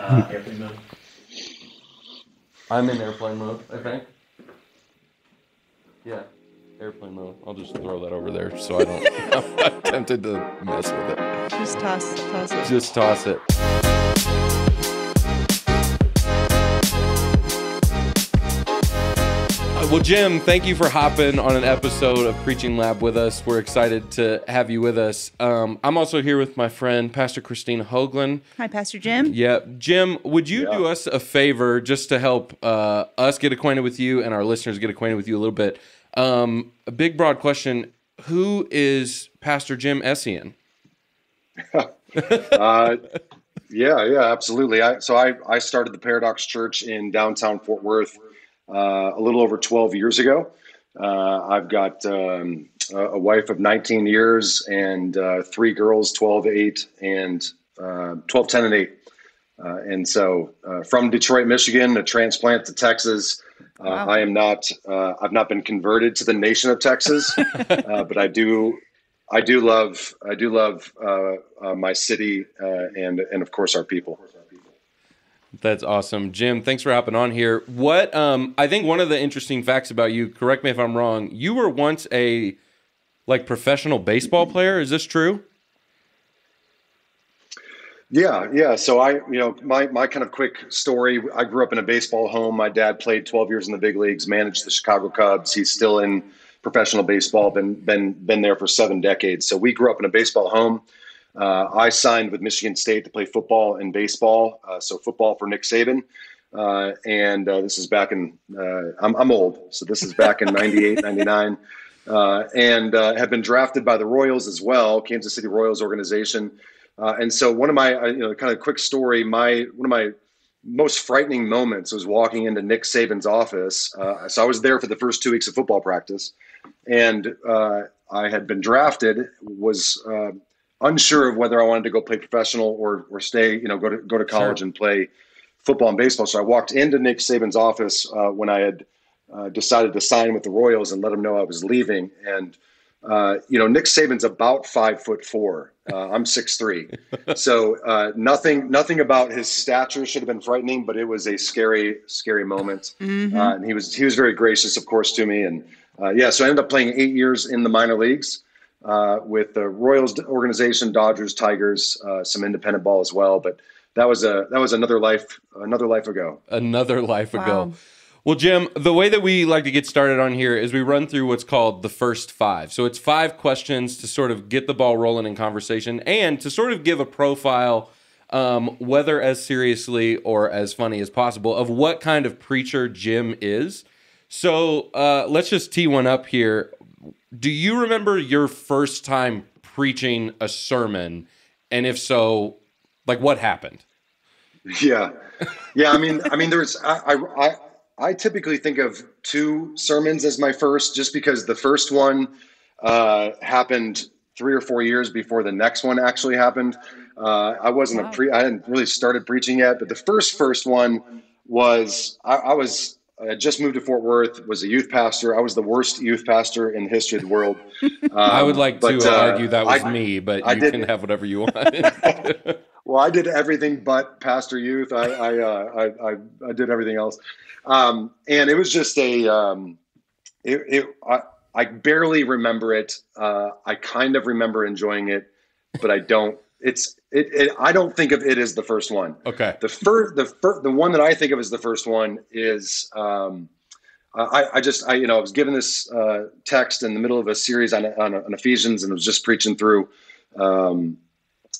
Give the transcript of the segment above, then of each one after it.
Uh, airplane mode. I'm in airplane mode, I think. Yeah, airplane mode. I'll just throw that over there so I don't. I'm tempted to mess with it. Just toss, toss it. Just toss it. Well, Jim, thank you for hopping on an episode of Preaching Lab with us. We're excited to have you with us. Um, I'm also here with my friend, Pastor Christina Hoagland. Hi, Pastor Jim. Yeah, Jim, would you Yeah. do us a favor just to help uh, us get acquainted with you and our listeners get acquainted with you a little bit? Um, a big, broad question: Who is Pastor Jim Essian? Uh, yeah, yeah, absolutely. I, so I, I started the Paradox Church in downtown Fort Worth uh, a little over 12 years ago. Uh, I've got um, a wife of 19 years and uh, three girls, 12, 8, and uh, 12, 10, and 8. Uh, and so uh, from Detroit, Michigan, a transplant to Texas. Uh, Wow. I am not. Uh, I've not been converted to the nation of Texas, uh, but I do. I do love. I do love uh, uh, my city uh, and and of course our people. That's awesome, Jim. Thanks for hopping on here. What um, I think one of the interesting facts about you. Correct me if I'm wrong. You were once a like professional baseball player. Is this true? Yeah, yeah. So I, you know, my my kind of quick story. I grew up in a baseball home. My dad played 12 years in the big leagues, managed the Chicago Cubs. He's still in professional baseball. Been been been there for seven decades. So we grew up in a baseball home. Uh, I signed with Michigan State to play football and baseball. Uh, so football for Nick Saban. Uh, and uh, this is back in, uh, I'm, I'm old. So this is back in 98, 99. Uh, and have been drafted by the Royals as well, Kansas City Royals organization. And so one of my, you know, kind of quick story, my, one of my most frightening moments was walking into Nick Saban's office. So I was there for the first two weeks of football practice and I had been drafted, was unsure of whether I wanted to go play professional or, or stay, you know, go to, go to college Sure. and play football and baseball. So I walked into Nick Saban's office uh, when I had uh, decided to sign with the Royals and let him know I was leaving. And uh, you know, Nick Saban's about five foot four. Uh, I'm six three, so uh, nothing nothing about his stature should have been frightening, but it was a scary scary moment. Mhm. Uh, and he was he was very gracious, of course, to me. And uh, yeah, so I ended up playing eight years in the minor leagues uh, with the Royals organization, Dodgers, Tigers, uh, some independent ball as well. But that was a that was another life another life ago. another life ago. Well, Jim, the way that we like to get started on here is we run through what's called the first five. So it's five questions to sort of get the ball rolling in conversation and to sort of give a profile, um, whether as seriously or as funny as possible, of what kind of preacher Jim is. So uh, let's just tee one up here. Do you remember your first time preaching a sermon? And if so, like what happened? Yeah, yeah. I mean, I mean, there's I, I I I typically think of two sermons as my first, just because the first one uh, happened three or four years before the next one actually happened. Uh, I wasn't Wow. a pre. I hadn't really started preaching yet, but the first first one was I, I was. I had just moved to Fort Worth. Was a youth pastor. I was the worst youth pastor in the history of the world. I would Um, like but, to uh, argue that was I- me, but I you did- can have whatever you want. Well, I did everything but pastor youth. I I uh, I, I, I did everything else, um, and it was just a. Um, it, it I, I barely remember it. Uh, I kind of remember enjoying it, but I don't. It's it, it. I don't think of it as the first one. okay. The first, the fir- the one that I think of as the first one is. Um, I, I just, I, you know, I was given this uh, text in the middle of a series on, on, on Ephesians, and I was just preaching through um,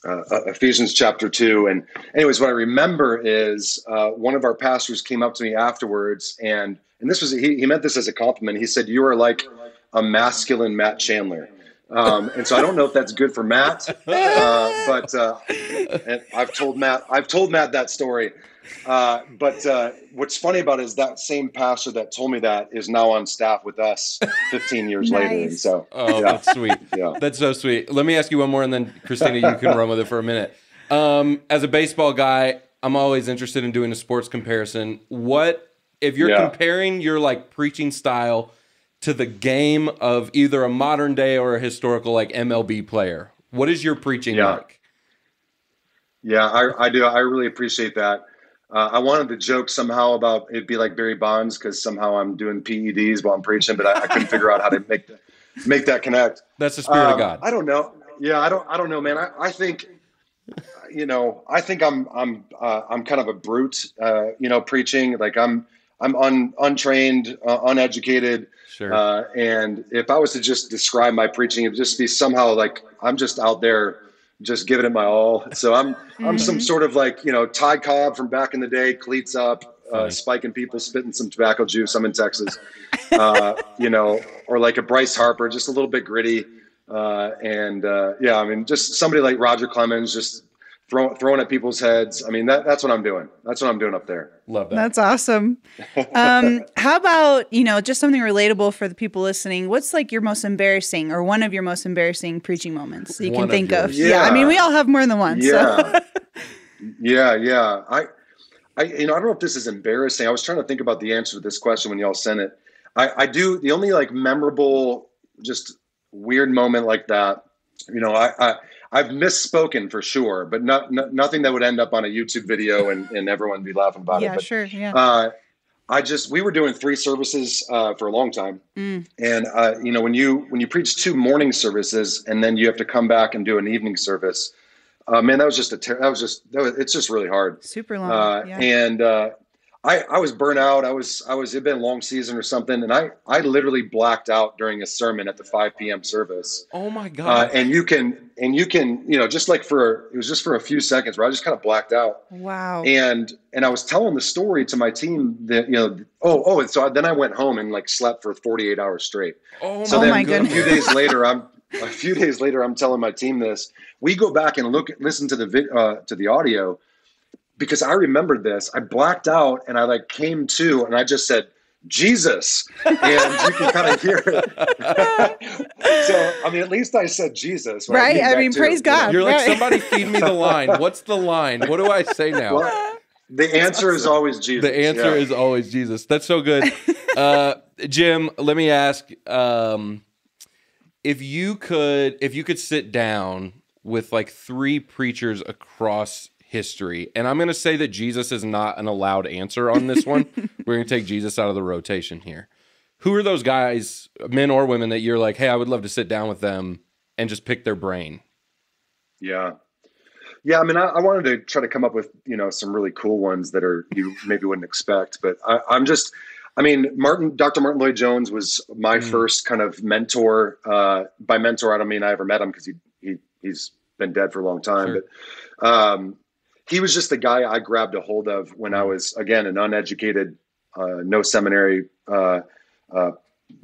uh, Ephesians chapter two. And anyways, what I remember is uh, one of our pastors came up to me afterwards, and and this was he, he meant this as a compliment. He said, "You are like a masculine Matt Chandler." Um, and so I don't know if that's good for Matt, uh, but uh, and I've told Matt I've told Matt that story. Uh, but uh, what's funny about it is that same pastor that told me that is now on staff with us 15 years later. And so, Oh, yeah, that's sweet. yeah. That's so sweet. Let me ask you one more, and then Christina, you can run with it for a minute. Um, as a baseball guy, I'm always interested in doing a sports comparison. What if you're Yeah. comparing your like preaching style to the game of either a modern day or a historical like MLB player? What is your preaching Yeah. like? Yeah, I, I do. I really appreciate that. Uh, I wanted to joke somehow about it'd be like Barry Bonds because somehow I'm doing PEDs while I'm preaching, but I, I couldn't figure out how to make that make that connect. That's the spirit Um, of God. I don't know. Yeah, I don't. I don't know, man. I, I think, you know, I think I'm I'm uh, I'm kind of a brute. Uh, you know, preaching like I'm I'm un, untrained, uh, uneducated. Sure. Uh, and if I was to just describe my preaching, it'd just be somehow like I'm just out there, just giving it my all. So I'm I'm some sort of like you know Ty Cobb from back in the day, cleats up, uh, spiking people, spitting some tobacco juice. I'm in Texas, uh, you know, or like a Bryce Harper, just a little bit gritty. Uh, and uh, yeah, I mean, just somebody like Roger Clemens, just throwing throwing at people's heads. I mean, that that's what I'm doing. That's what I'm doing up there. Love that. That's awesome. Um, how about, you know, just something relatable for the people listening? What's like your most embarrassing or one of your most embarrassing preaching moments that you One can of think of? yours. Yeah. I mean, we all have more than one. So. Yeah. yeah, yeah. I, I, you know, I don't know if this is embarrassing. I was trying to think about the answer to this question when y'all sent it. I, I do. The only like memorable, just weird moment like that. You know, I, I I've misspoken for sure, but not, not nothing that would end up on a YouTube video and, and everyone be laughing about Yeah, it. But, sure. Yeah. uh, I just we were doing three services uh, for a long time, Mm. and uh, you know when you when you preach two morning services and then you have to come back and do an evening service, uh, man, that was just a ter- that was just that was, it's just really hard. Super long. Uh, yeah. And uh, I I was burnt out. I was I was it had been a long season or something, and I I literally blacked out during a sermon at the 5 p.m. service. oh my Uh, God. and you can and you can you know just like for it was just for a few seconds where I just kind of blacked out wow. and and I was telling the story to my team that you know oh oh and so I, then I went home and like slept for 48 hours straight. oh So Oh then my a few days later I'm a few days later I'm telling my team this. We go back and look listen to the vid, uh, to the audio because I remembered this. I blacked out and I like came to and I just said Jesus and you can kind of hear it. so I mean at least I said Jesus. when Right? did I that mean, too, praise you know? God. You're like, somebody feed me the line. What's the line? What do I say now? Well, the answer is always Jesus. The answer yeah. is always Jesus. That's so good. Uh, Jim, let me ask um, if you could if you could sit down with like three preachers across history, and I'm going to say that Jesus is not an allowed answer on this one. We're going to take Jesus out of the rotation here. Who are those guys, men or women, that you're like, hey, I would love to sit down with them and just pick their brain? Yeah. Yeah, I mean, I, I wanted to try to come up with you know some really cool ones that are you maybe wouldn't expect, but I, I'm just, I mean, Martyn, Dr. Martyn Lloyd-Jones was my Mm. first kind of mentor. Uh, by mentor, I don't mean I ever met him because he he he's been dead for a long time, Sure. but um, he was just the guy I grabbed a hold of when I was again an uneducated, uh, no seminary, uh, uh,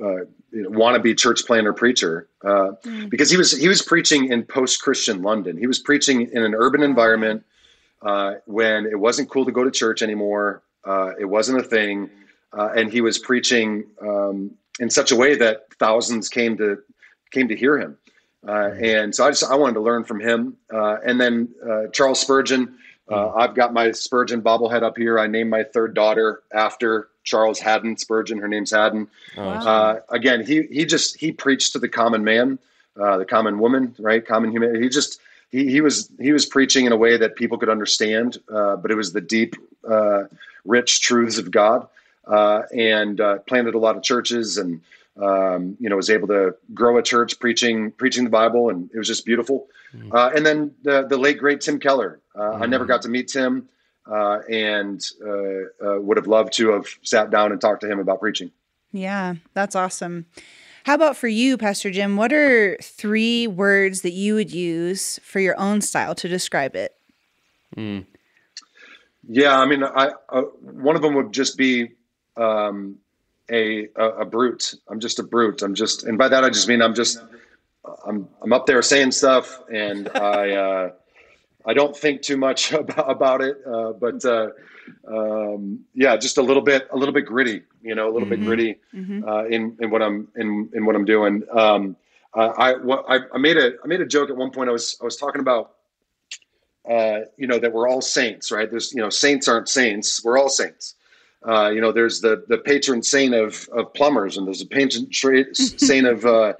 uh, you know, wannabe church planter preacher. Uh, Mm. because he was he was preaching in post-Christian London. He was preaching in an urban environment uh, when it wasn't cool to go to church anymore. Uh, it wasn't a thing, uh, and he was preaching um, in such a way that thousands came to came to hear him. Uh, and so I just I wanted to learn from him. Uh, and then uh, Charles Spurgeon. Uh, I've got my Spurgeon bobblehead up here. I named my third daughter after Charles Haddon Spurgeon. Her name's Haddon. Oh, Wow. Uh, again, he he just he preached to the common man, uh, the common woman, right? Common human. He just he he was he was preaching in a way that people could understand, uh, but it was the deep, uh, rich truths of God, uh, and uh, planted a lot of churches, and um, you know was able to grow a church preaching preaching the Bible, and it was just beautiful. Mhm. Uh, and then the the late great Tim Keller. Uh, I never Mhm. got to meet Tim, uh, and uh, uh, would have loved to have sat down and talked to him about preaching. Yeah, that's awesome. How about for you, Pastor Jim? What are three words that you would use for your own style to describe it? Mm. Yeah, I mean, I uh, one of them would just be um, a, a a brute. I'm just a brute. I'm just, and by that I just mean I'm just I'm I'm up there saying stuff, and I uh, I don't think too much about, about it, uh, but uh, um, yeah, just a little bit a little bit gritty, you know, a little Mhm. bit gritty Mhm. uh, in in what I'm in in what I'm doing. Um, I, what, I I made a I made a joke at one point. I was I was talking about uh, you know that we're all saints, right? There's you know saints aren't saints. We're all saints. Uh, you know, there's the the patron saint of of plumbers, and there's a patron tra- saint of uh,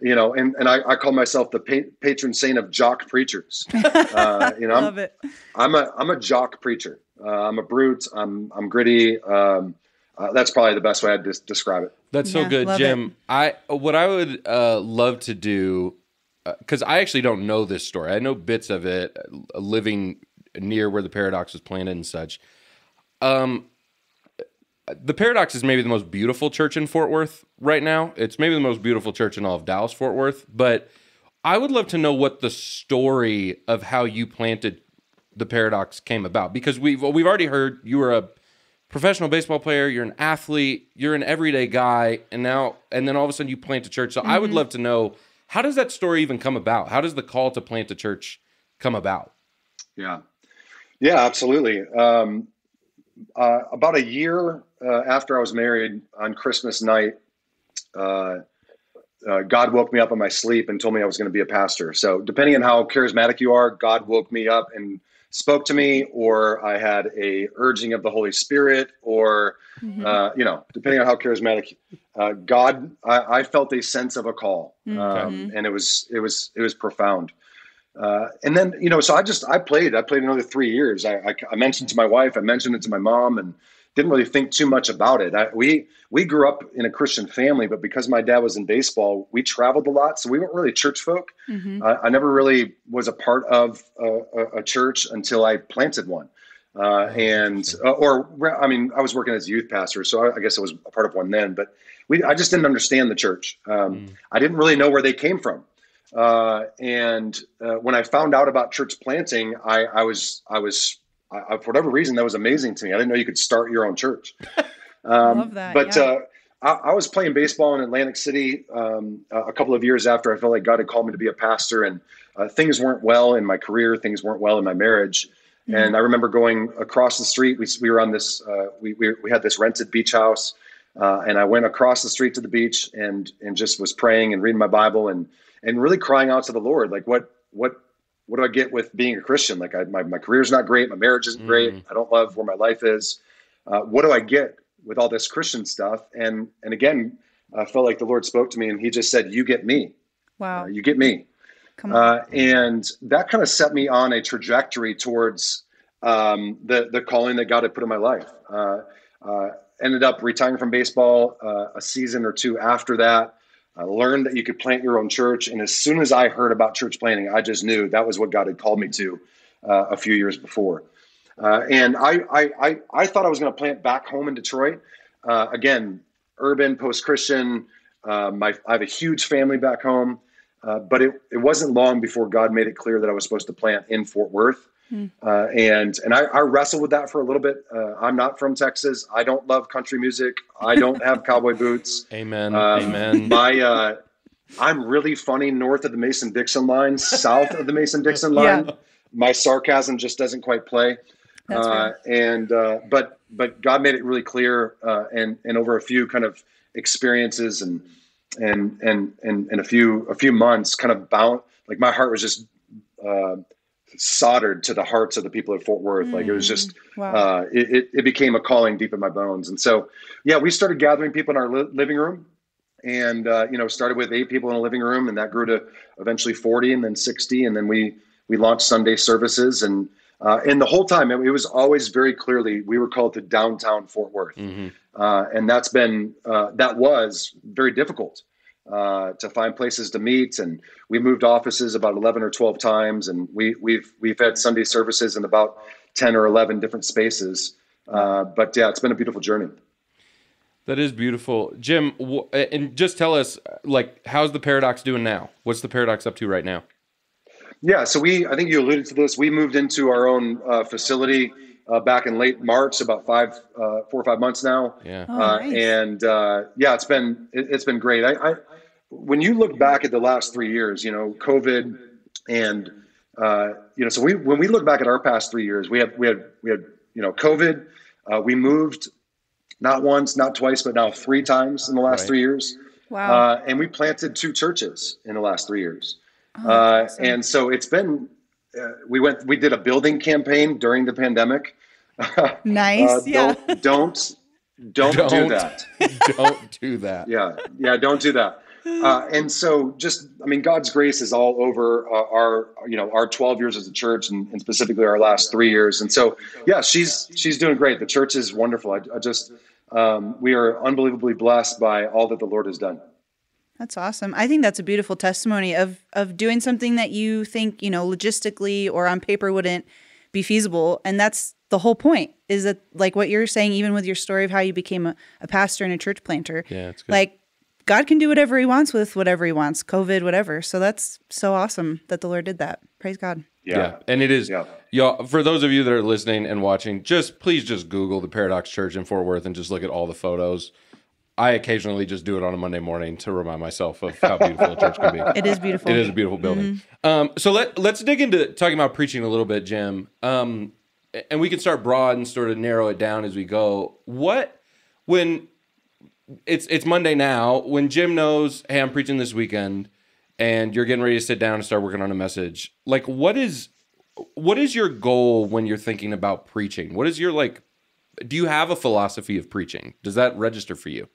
you know, and, and I, I call myself the pa- patron saint of jock preachers. Uh, you know, I'm, it. I'm a I'm a jock preacher. Uh, I'm a brute. I'm I'm gritty. Um, uh, that's probably the best way I'd des- describe it. That's so good, love Jim. I what I would uh, love to do because I actually don't know this story. I know bits of it, uh, living near where the paradox was planted and such. Um, the paradox is maybe the most beautiful church in Fort Worth right now. It's maybe the most beautiful church in all of Dallas Fort Worth. But I would love to know what the story of how you planted the paradox came about because we've we've already heard you were a professional baseball player, you're an athlete, you're an everyday guy, and now and then all of a sudden you plant a church. So I would love to know how does that story even come about? How does the call to plant a church come about? Yeah, yeah, absolutely. Um, uh, about a year uh, after I was married, on Christmas night, uh, uh, God woke me up in my sleep and told me I was going to be a pastor. So, depending on how charismatic you are, God woke me up and spoke to me, or I had a urging of the Holy Spirit, or uh, you know, depending on how charismatic, uh, God, I, I felt a sense of a call, um, and it was it was it was profound. Uh, and then you know, so I just I played. I played another three years. I, I, I mentioned to my wife, I mentioned it to my mom, and didn't really think too much about it. I, we we grew up in a Christian family, but because my dad was in baseball, we traveled a lot, so we weren't really church folk. I, I never really was a part of a, a, church until I planted one. Uh, and uh, or I mean, I was working as a youth pastor, so I, I guess I was a part of one then. But we, I just didn't understand the church. Um, I didn't really know where they came from. Uh, and uh, when I found out about church planting, I, I was I was I, for whatever reason that was amazing to me. I didn't know you could start your own church. Um, Love that, But yeah. uh, I, I was playing baseball in Atlantic City um, a couple of years after I felt like God had called me to be a pastor, and uh, things weren't well in my career. Things weren't well in my marriage. And I remember going across the street. We, we were on this. Uh, we, we we had this rented beach house, uh, and I went across the street to the beach and and just was praying and reading my Bible and and really crying out to the Lord, like what what what do I get with being a Christian? Like I, my my career's not great, my marriage isn't great, I don't love where my life is. Uh, what do I get with all this Christian stuff? And and again, I felt like the Lord spoke to me, and He just said, "You get me, Wow. uh, you get me." Come on. Uh, and that kind of set me on a trajectory towards um, the the calling that God had put in my life. Uh, uh, ended up retiring from baseball uh, a season or two after that. I learned that you could plant your own church, and as soon as I heard about church planting, I just knew that was what God had called me to uh, a few years before. Uh, and I, I, I, I thought I was going to plant back home in Detroit. Uh, again, urban, post Christian. My, I have a huge family back home. Uh, but it, it wasn't long before God made it clear that I was supposed to plant in Fort Worth. Uh, and and I, I wrestled with that for a little bit. Uh, I'm not from Texas. I don't love country music. I don't have cowboy boots. Amen. Um, Amen. My uh, I'm really funny north of the Mason Dixon line, south of the Mason Dixon line. Yeah. My sarcasm just doesn't quite play. That's Uh, and uh, but but God made it really clear, uh, and and over a few kind of experiences and and and and, and a few a few months, kind of bound. Like my heart was just uh, soldered to the hearts of the people at Fort Worth. Like it was just Wow. uh, it, it, it became a calling deep in my bones. And so, yeah, we started gathering people in our li- living room and, uh, you know, started with eight people in a living room and that grew to eventually 40 and then 60. And then we, we launched Sunday services and, uh, and the whole time it, it was always very clearly, we were called to downtown Fort Worth. Mhm. Uh, and that's been, uh, that was very difficult. Uh, to find places to meet, and we moved offices about eleven or twelve times, and we, we've we've had Sunday services in about ten or eleven different spaces. Uh, but yeah, it's been a beautiful journey. That is beautiful, Jim. wh- And just tell us, like, how's the paradox doing now? What's the paradox up to right now? Yeah, so we I think you alluded to this. We moved into our own uh, facility uh, back in late March, about five, uh, four or five months now. Yeah. Oh, uh, nice. and uh, yeah, it's been it, it's been great. I, I when you look back at the last three years, you know, COVID, and uh, you know, so we when we look back at our past three years, we had we had we had you know COVID. Uh, we moved not once, not twice, but now three times in the last Right. three years, Wow. uh, and we planted two churches in the last three years. Oh, Uh, awesome. and so it's been. Uh, we went. We did a building campaign during the pandemic. nice. Uh, yeah. Don't don't don't, do Don't. that. Don't do that. Yeah, yeah, don't do that. uh, and so just I mean, God's grace is all over uh, our you know our 12 years as a church, and, and, specifically our last three years. And so yeah, she's she's doing great. The church is wonderful. I, I just um, we are unbelievably blessed by all that the Lord has done. That's awesome. I think that's a beautiful testimony of of doing something that you think, you know, logistically or on paper wouldn't be feasible. And that's the whole point is that like what you're saying, even with your story of how you became a, a pastor and a church planter. Yeah, it's good. Like God can do whatever he wants with whatever he wants, COVID, whatever. So that's so awesome that the Lord did that. Praise God. Yeah. yeah. And it is yeah. y'all for those of you that are listening and watching, just please just Google the Paradox Church in Fort Worth and just look at all the photos. I occasionally just do it on a Monday morning to remind myself of how beautiful a church can be. It is beautiful. It is a beautiful building. Mm-hmm. Um, so let let's dig into talking about preaching a little bit, Jim. Um, and we can start broad and sort of narrow it down as we go. What when it's it's Monday now, when Jim knows, hey, I'm preaching this weekend, and you're getting ready to sit down and start working on a message. Like, what is what is your goal when you're thinking about preaching? What is your like? Do you have a philosophy of preaching? Does that register for you?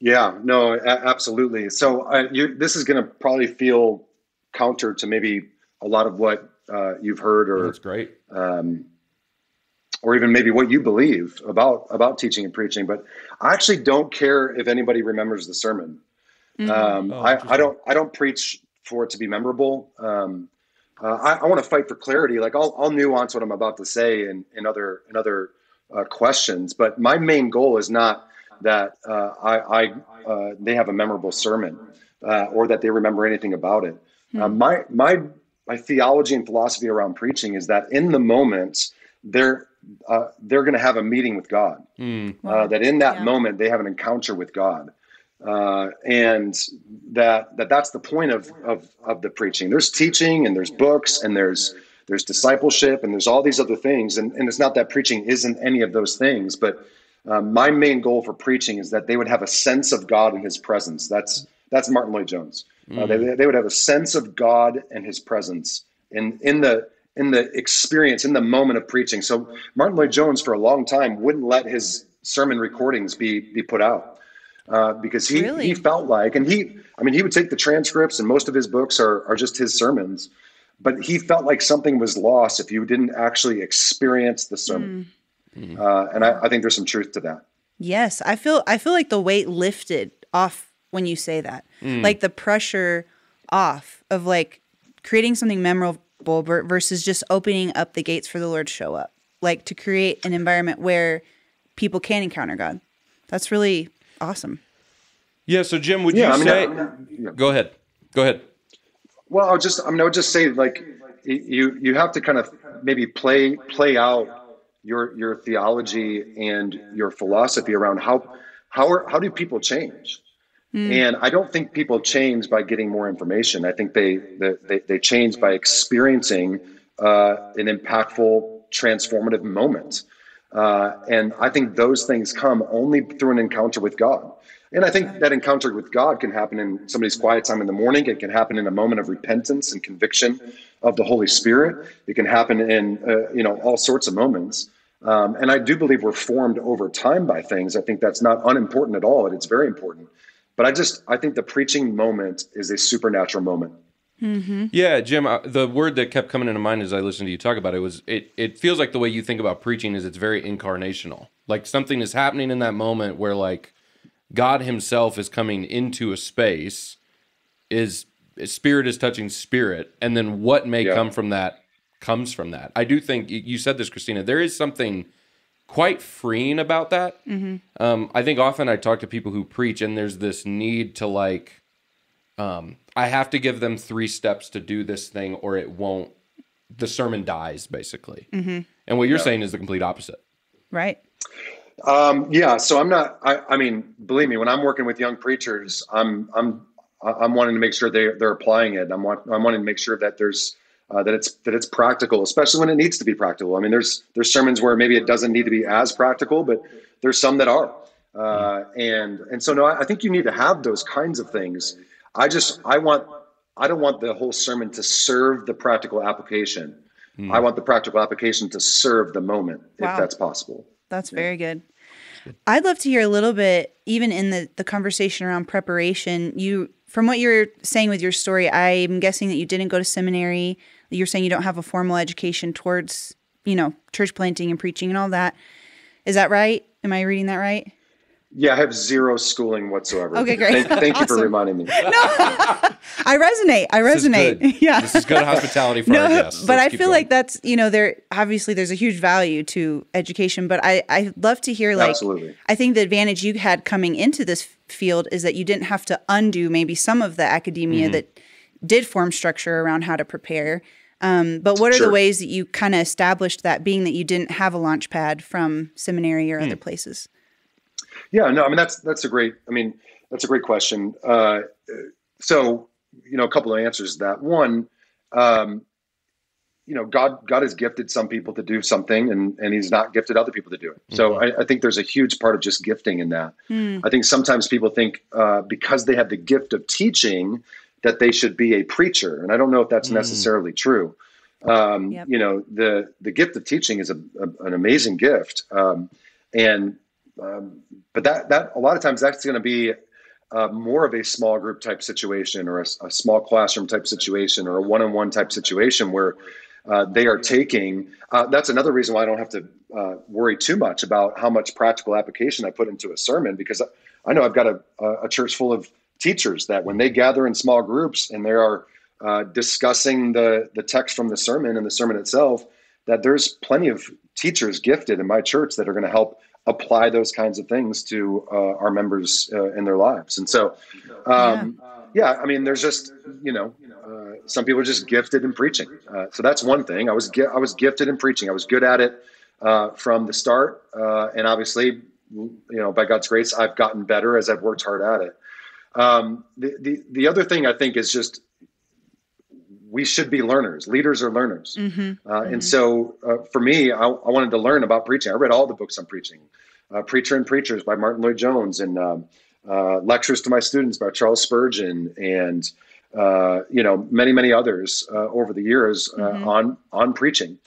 Yeah, no, a- absolutely. So uh, you, this is going to probably feel counter to maybe a lot of what uh, you've heard, or that's great, um, or even maybe what you believe about about teaching and preaching. But I actually don't care if anybody remembers the sermon. Mm-hmm. Um, oh, I, I, don't I don't preach for it to be memorable. Um, uh, I, I want to fight for clarity. Like I'll, I'll nuance what I'm about to say in, in other in other uh, questions, but my main goal is not that uh, I, I uh, they have a memorable sermon uh, or that they remember anything about it. Mm-hmm. my my my theology and philosophy around preaching is that in the moment they're uh, they're going to have a meeting with God. Mm. Uh, that in that yeah. moment they have an encounter with God, uh, and that that that's the point of, of of the preaching. There's teaching and there's books and there's there's discipleship and there's all these other things. And and it's not that preaching isn't any of those things, but um, my main goal for preaching is that they would have a sense of God and His presence. That's that's Martyn Lloyd-Jones. Mm. they they would have a sense of God and His presence in in the in the experience, in the moment of preaching. So Martyn Lloyd-Jones, for a long time, wouldn't let his sermon recordings be be put out uh, because he really? he felt like, and he, I mean, he would take the transcripts, and most of his books are are just his sermons, but he felt like something was lost if you didn't actually experience the sermon. Mm. Uh, and I, I think there's some truth to that. Yes, I feel I feel like the weight lifted off when you say that, mm. like the pressure off of like creating something memorable versus just opening up the gates for the Lord to show up, like to create an environment where people can encounter God. That's really awesome. Yeah. So, Jim, would yeah, you I mean, say? I, I, yeah. Go ahead. Go ahead. Well, I'll just I mean, I would just say like you you have to kind of maybe play play out your your theology and your philosophy around how how are, how do people change Mm. And I don't think people change by getting more information. I think they they, they change by experiencing uh, an impactful, transformative moment. Uh, and I think those things come only through an encounter with God. And I think that encounter with God can happen in somebody's quiet time in the morning. It can happen in a moment of repentance and conviction of the Holy Spirit. It can happen in uh, you know all sorts of moments. Um, and I do believe we're formed over time by things. I think that's not unimportant at all. It's very important. But I just I think the preaching moment is a supernatural moment. Mm-hmm. Yeah, Jim. Uh, the word that kept coming into mind as I listened to you talk about it was it. It feels like the way you think about preaching is it's very incarnational. Like something is happening in that moment where like God Himself is coming into a space, is spirit is touching spirit, and then what may yeah. come from that comes from that. I do think you said this, Christina. There is something quite freeing about that. Mm-hmm. Um, I think often I talk to people who preach, and there's this need to like, um, I have to give them three steps to do this thing, or it won't. The sermon dies, basically. Mm-hmm. And what you're yeah. saying is the complete opposite. Right. Um, yeah. So I'm not. I, I mean, believe me, when I'm working with young preachers, I'm I'm I'm wanting to make sure they they're applying it. I'm want, I'm wanting to make sure that there's uh, that it's that it's practical, especially when it needs to be practical. I mean, there's there's sermons where maybe it doesn't need to be as practical, but there's some that are. Uh, and and so no, I, I think you need to have those kinds of things. I just I want I don't want the whole sermon to serve the practical application. Mm. I want the practical application to serve the moment, wow. if that's possible. That's very good. I'd love to hear a little bit, even in the the conversation around preparation. You, from what you're saying with your story, I'm guessing that you didn't go to seminary. You're saying you don't have a formal education towards, you know, church planting and preaching and all that. Is that right? Am I reading that right? Yeah, I have zero schooling whatsoever. Okay, great. Thank, thank you for reminding me. No, I resonate. I This is resonate. good. Yeah. This is good hospitality for our guests. but Let's I feel going. like that's you know there obviously there's a huge value to education, but I I love to hear like Absolutely. I think the advantage you had coming into this field is that you didn't have to undo maybe some of the academia Mm-hmm. that did form structure around how to prepare. Um, but what are the ways that you kind of established that, being that you didn't have a launch pad from seminary or Hmm. other places? Yeah, no, I mean that's that's a great. I mean that's a great question. Uh, so you know, a couple of answers to that. One, um, you know, God God has gifted some people to do something, and and He's not gifted other people to do it. So I, I think there's a huge part of just gifting in that. Hmm. I think sometimes people think uh, because they have the gift of teaching that they should be a preacher, and I don't know if that's Mm. necessarily true. Um, Yep. You know, the the gift of teaching is a, a, an amazing gift, um, and um, but that that a lot of times that's going to be uh, more of a small group type situation or a, a small classroom type situation or a one-on-one type situation where uh, they are taking. Uh, that's another reason why I don't have to uh, worry too much about how much practical application I put into a sermon because I, know I've got a, a church full of teachers that when they gather in small groups and they are uh, discussing the the text from the sermon and the sermon itself, that there's plenty of teachers gifted in my church that are going to help apply those kinds of things to uh, our members uh, in their lives. And so, um, yeah. I mean, there's just you know, uh, some people are just gifted in preaching. Uh, so that's one thing. I was gi- I was gifted in preaching. I was good at it uh, from the start, uh, and obviously, you know, by God's grace, I've gotten better as I've worked hard at it. Um, the, the the other thing I think is just we should be learners. Leaders are learners. Mm-hmm. Uh, And so uh, for me, I, I wanted to learn about preaching. I read all the books on preaching uh, Preacher and Preachers by Martyn Lloyd-Jones, and um, uh, Lectures to My Students by Charles Spurgeon, and uh, you know many many others uh, over the years uh, Mhm. on on preaching,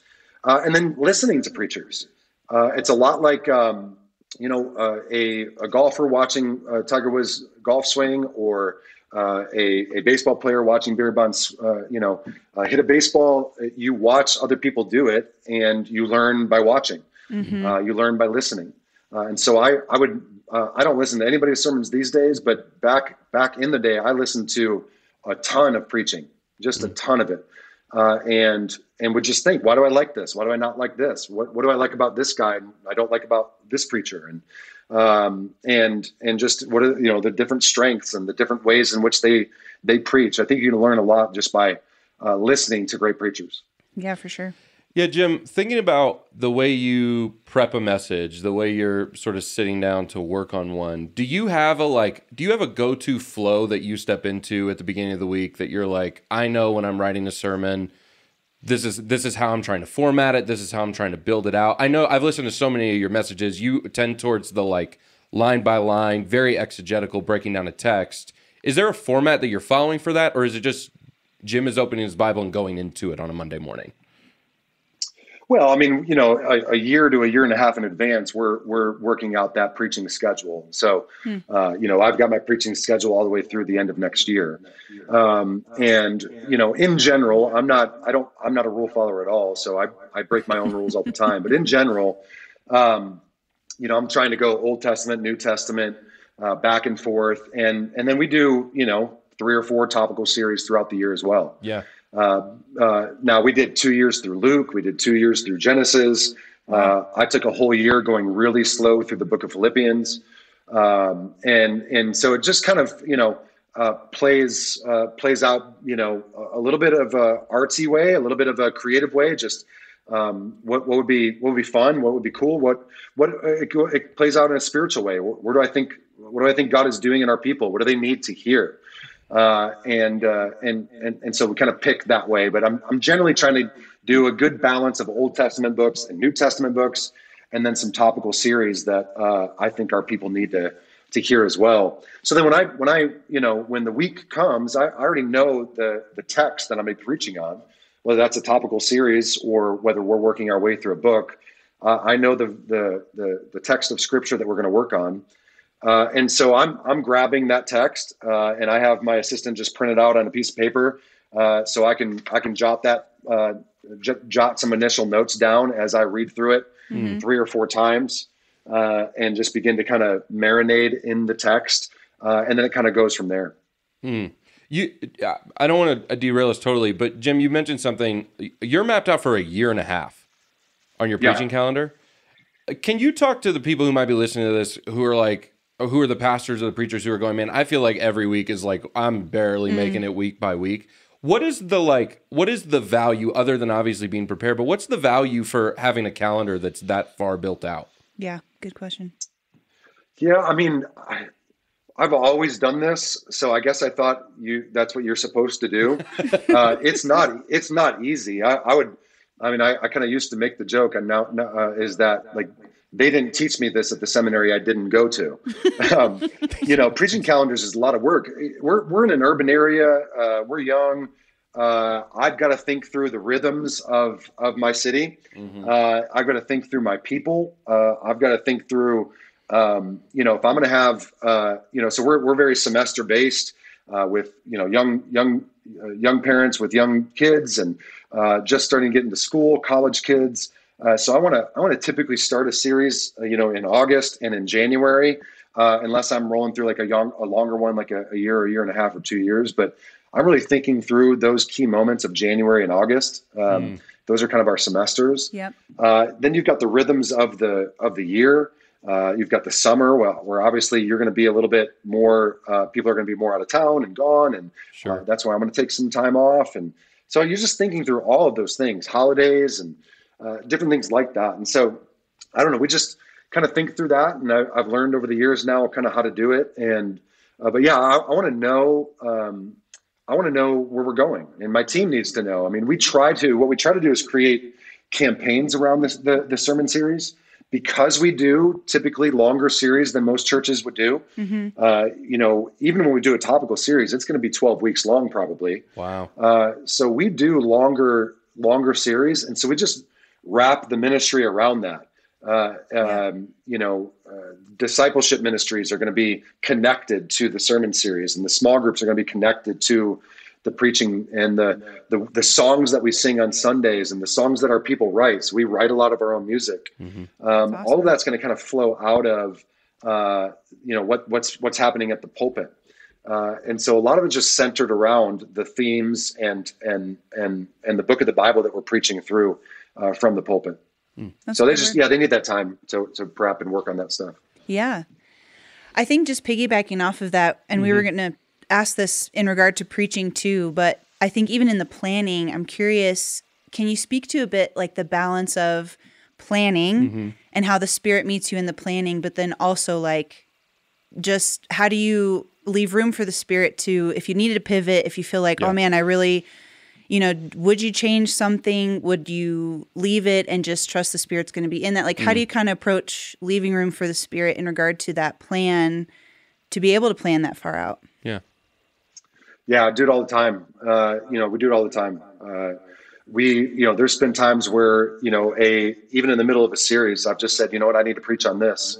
uh, and then listening to preachers. Uh, it's a lot like um, you know uh, a a golfer watching uh, Tiger Woods golf swing, or uh, a a baseball player watching Barry Bonds, uh, you know, uh, hit a baseball. You watch other people do it, and you learn by watching. Mm-hmm. Uh, you learn by listening. Uh, and so I, I would, uh, I don't listen to anybody's sermons these days, but back, back in the day, I listened to a ton of preaching, just a ton of it. Uh, and, and would just think, why do I like this? Why do I not like this? What, what do I like about this guy? And I don't like about this preacher. And, um, and, and just what are, you know, the different strengths and the different ways in which they, they preach. I think you can learn a lot just by, uh, listening to great preachers. Yeah, for sure. Yeah, Jim, thinking about the way you prep a message, the way you're sort of sitting down to work on one, do you have a like do you have a go-to flow that you step into at the beginning of the week that you're like, I know when I'm writing a sermon, this is this is how I'm trying to format it, this is how I'm trying to build it out. I know I've listened to so many of your messages, you tend towards the like line by line, very exegetical breaking down a text. Is there a format that you're following for that or is it just Jim is opening his Bible and going into it on a Monday morning? Well, I mean, you know, a, a, year to a year and a half in advance, we're we're working out that preaching schedule. So, Hmm. uh, you know, I've got my preaching schedule all the way through the end of next year. Um, and you know, in general, I'm not, I don't, I'm not a rule follower at all. So I I break my own rules all the time. But in general, um, you know, I'm trying to go Old Testament, New Testament, uh, back and forth, and and then we do, you know, three or four topical series throughout the year as well. Yeah. Uh, uh, now we did two years through Luke. We did two years through Genesis. Uh, I took a whole year going really slow through the book of Philippians, um, and and so it just kind of you know uh, plays uh, plays out you know a, little bit of a artsy way, a little bit of a creative way. Just um, what what would be what would be fun, what would be cool, what what it, it plays out in a spiritual way. Where, where do I think what do I think God is doing in our people? What do they need to hear? Uh, and, uh, and and and so we kind of pick that way. But I'm I'm generally trying to do a good balance of Old Testament books and New Testament books, and then some topical series that uh, I think our people need to to hear as well. So then when I when I you know when the week comes, I, I already know the the text that I'm be preaching on, whether that's a topical series or whether we're working our way through a book. Uh, I know the, the, the the text of scripture that we're going to work on, uh, and so I'm I'm grabbing that text, uh, and I have my assistant just print it out on a piece of paper, uh, so I can I can jot that uh, j- jot some initial notes down as I read through it Mm-hmm. three or four times, uh, and just begin to kind of marinate in the text, uh, and then it kind of goes from there. You, I don't want to derail us totally, but Jim, you mentioned something. You're mapped out for a year and a half on your Yeah. preaching calendar. Can you talk to the people who might be listening to this who are like, who are the pastors or the preachers who are going, man, I feel like every week is like I'm barely making it week by week. What is the like? What is the value other than obviously being prepared? But what's the value for having a calendar that's that far built out? Yeah, good question. Yeah, I mean, I, I've always done this, so I guess I thought you that's what you're supposed to do. uh, it's not it's not easy. I, I would, I mean, I, I kind of used to make the joke, and now, now uh, is that like they didn't teach me this at the seminary I didn't go to. um, you know, preaching calendars is a lot of work. We're we're in an urban area. Uh, we're young. Uh, I've got to think through the rhythms of of my city. Uh, I've got to think through my people. Uh, I've got to think through, um, you know, if I'm going to have, uh, you know, so we're we're very semester based uh, with you know young young uh, young parents with young kids and uh, just starting to get into school, college kids. Uh, so I want to I want to typically start a series, uh, you know, in August and in January, uh, unless I'm rolling through like a young a longer one, like a, a year, or a year and a half, or two years. But I'm really thinking through those key moments of January and August. Um, Those are kind of our semesters. Yep. Uh, then you've got the rhythms of the of the year. Uh, you've got the summer, well, where obviously you're going to be a little bit more. Uh, people are going to be more out of town and gone, and Sure. uh, that's why I'm going to take some time off. And so you're just thinking through all of those things, holidays and uh, different things like that. And so I don't know. We just kind of think through that, and I, I've learned over the years now kind of how to do it. And uh, but yeah, I, I want to know. Um, I want to know where we're going, and my team needs to know. I mean, we try to. What we try to do is create campaigns around this, the the sermon series because we do typically longer series than most churches would do. Uh, you know, even when we do a topical series, it's going to be 12 weeks long probably. Wow. Uh, so we do longer longer series, and so we just wrap the ministry around that. Uh, um, you know, uh, discipleship ministries are going to be connected to the sermon series, and the small groups are going to be connected to the preaching and the, the the songs that we sing on Sundays and the songs that our people write. So we write a lot of our own music. Um, All of that's going to kind of flow out of uh, you know what what's what's happening at the pulpit. Uh, and so a lot of it's just centered around the themes and and and and the book of the Bible that we're preaching through uh, from the pulpit. Hmm. That's So they just work. yeah they need that time to to prep and work on that stuff. Yeah. I think just piggybacking off of that, and we were mm-hmm. going to ask this in regard to preaching too, but I think even in the planning, I'm curious can you speak to a bit like the balance of planning mm-hmm. and how the spirit meets you in the planning, but then also like just how do you leave room for the spirit to, if you needed to pivot, if you feel like, oh Yeah. oh man, I really, you know, would you change something? Would you leave it and just trust the spirit's going to be in that? Like, how do you kind of approach leaving room for the spirit in regard to that plan to be able to plan that far out? Yeah. Yeah, I do it all the time. Uh, you know, we do it all the time. Uh, we, you know, there's been times where, you know, a even in the middle of a series, I've just said, you know what, I need to preach on this.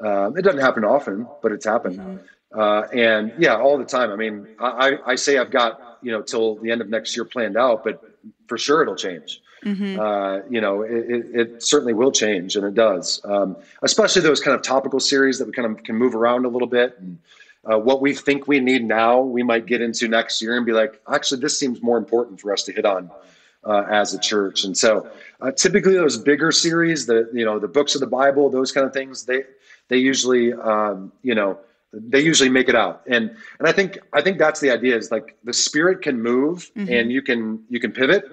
Um, it doesn't happen often, but it's happened. Uh, and yeah, all the time. I mean, I, I- I say I've got, you know, till the end of next year planned out, but for sure it'll change. Uh, you know, it, it, it certainly will change, and it does. Um, especially those kind of topical series that we kind of can move around a little bit. And uh, what we think we need now, we might get into next year and be like, actually, this seems more important for us to hit on uh, as a church. And so, uh, typically, those bigger series, the you know, the books of the Bible, those kind of things, they they usually, um, you know, they usually make it out. And and I think I think that's the idea is like the Spirit can move, and you can you can pivot.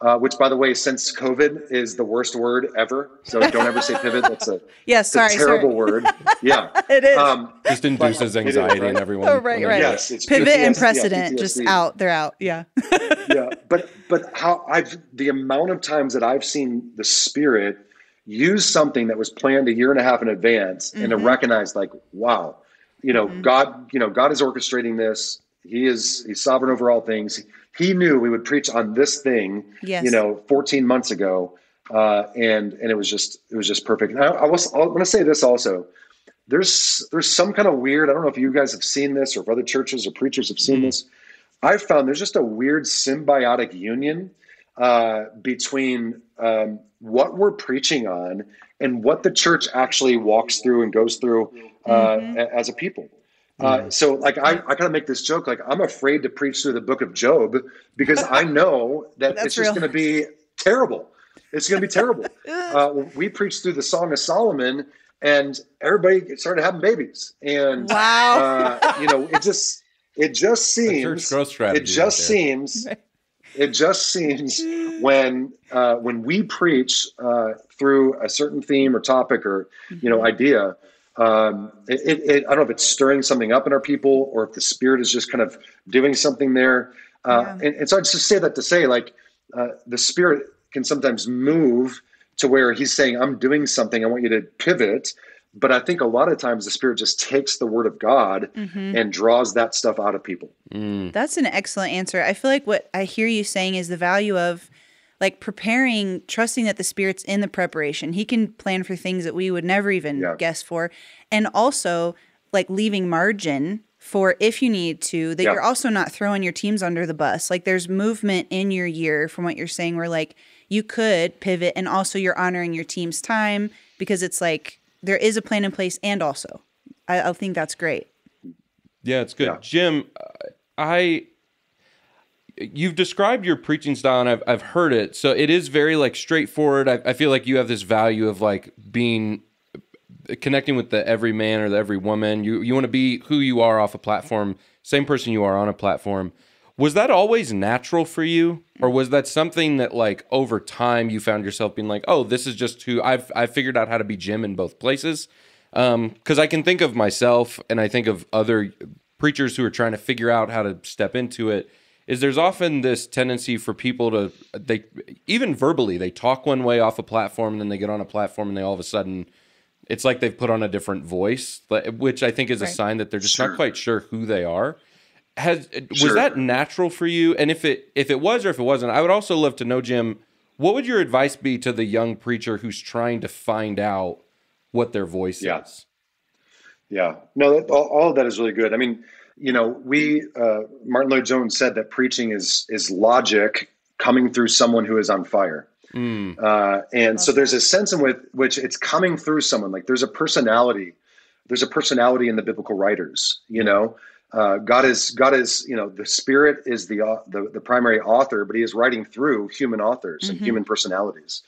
Uh, which, by the way, since COVID is the worst word ever, so don't ever say pivot. That's a, Yeah, sorry, a terrible sorry. word. Yeah, It is. Um, Just induces It is, anxiety right? in everyone. Oh, right, right. yes, it's Pivot and PTSD, yeah, precedent, just out. They're out. Yeah. yeah but but how i've the amount of times that i've seen the spirit use something that was planned a year and a half in advance and to recognize like wow you know god you know god is orchestrating this he is he's sovereign over all things he knew we would preach on this thing Yes. you know 14 months ago uh, and and it was just it was just perfect. And I, I was I want to say this also. There's there's some kind of weird. I don't know if you guys have seen this or if other churches or preachers have seen mm-hmm. this. I've found there's just a weird symbiotic union uh, between um, what we're preaching on and what the church actually walks through and goes through uh, mm-hmm. as a people. Uh, so like I, I kind of make this joke like I'm afraid to preach through the book of Job because I know that it's just going to be terrible. It's going to be terrible. Uh, we preached through the Song of Solomon, and everybody started having babies, and wow, uh, you know, it just it just seems it just right seems it just seems when uh, when we preach uh, through a certain theme or topic or you know mm-hmm. idea. Um, it, it, I don't know if it's stirring something up in our people or if the spirit is just kind of doing something there. Uh, yeah. and, and, so I just say that to say, like, uh, the spirit can sometimes move to where he's saying, I'm doing something. I want you to pivot. But I think a lot of times the spirit just takes the word of God mm-hmm. and draws that stuff out of people. Mm. That's an excellent answer. I feel like what I hear you saying is the value of like preparing, trusting that the spirit's in the preparation. He can plan for things that we would never even yeah. guess for. And also like leaving margin for if you need to, that yeah. you're also not throwing your teams under the bus. Like there's movement in your year from what you're saying where like you could pivot and also you're honoring your team's time because it's like there is a plan in place and also I, I think that's great. Yeah, it's good. Yeah. Jim, uh, I you've described your preaching style and I've, I've heard it. So it is very like straightforward. I, I feel like you have this value of like being connecting with the every man or the every woman. You you want to be who you are off a platform, same person you are on a platform. Was that always natural for you, or was that something that like over time you found yourself being like, oh, this is just who I've I figured out how to be Jim in both places? Because um, I can think of myself and I think of other preachers who are trying to figure out how to step into it. Is there's often this tendency for people to they even verbally they talk one way off a platform and then they get on a platform and they all of a sudden it's like they've put on a different voice, which I think is a right. sign that they're just sure. not quite sure who they are. Has sure. was that natural for you? And if it if it was or if it wasn't, I would also love to know, Jim. What would your advice be to the young preacher who's trying to find out what their voice yeah. is? Yeah, no, that, all, all, of that is really good. I mean, you know, we uh, Martyn Lloyd-Jones said that preaching is is logic coming through someone who is on fire. Mm. Uh, and so there's a sense in which, which it's coming through someone. Like there's a personality. There's a personality in the biblical writers. You know, uh, God is God is you know the Spirit is the uh, the, the primary author, but He is writing through human authors mm-hmm. and human personalities.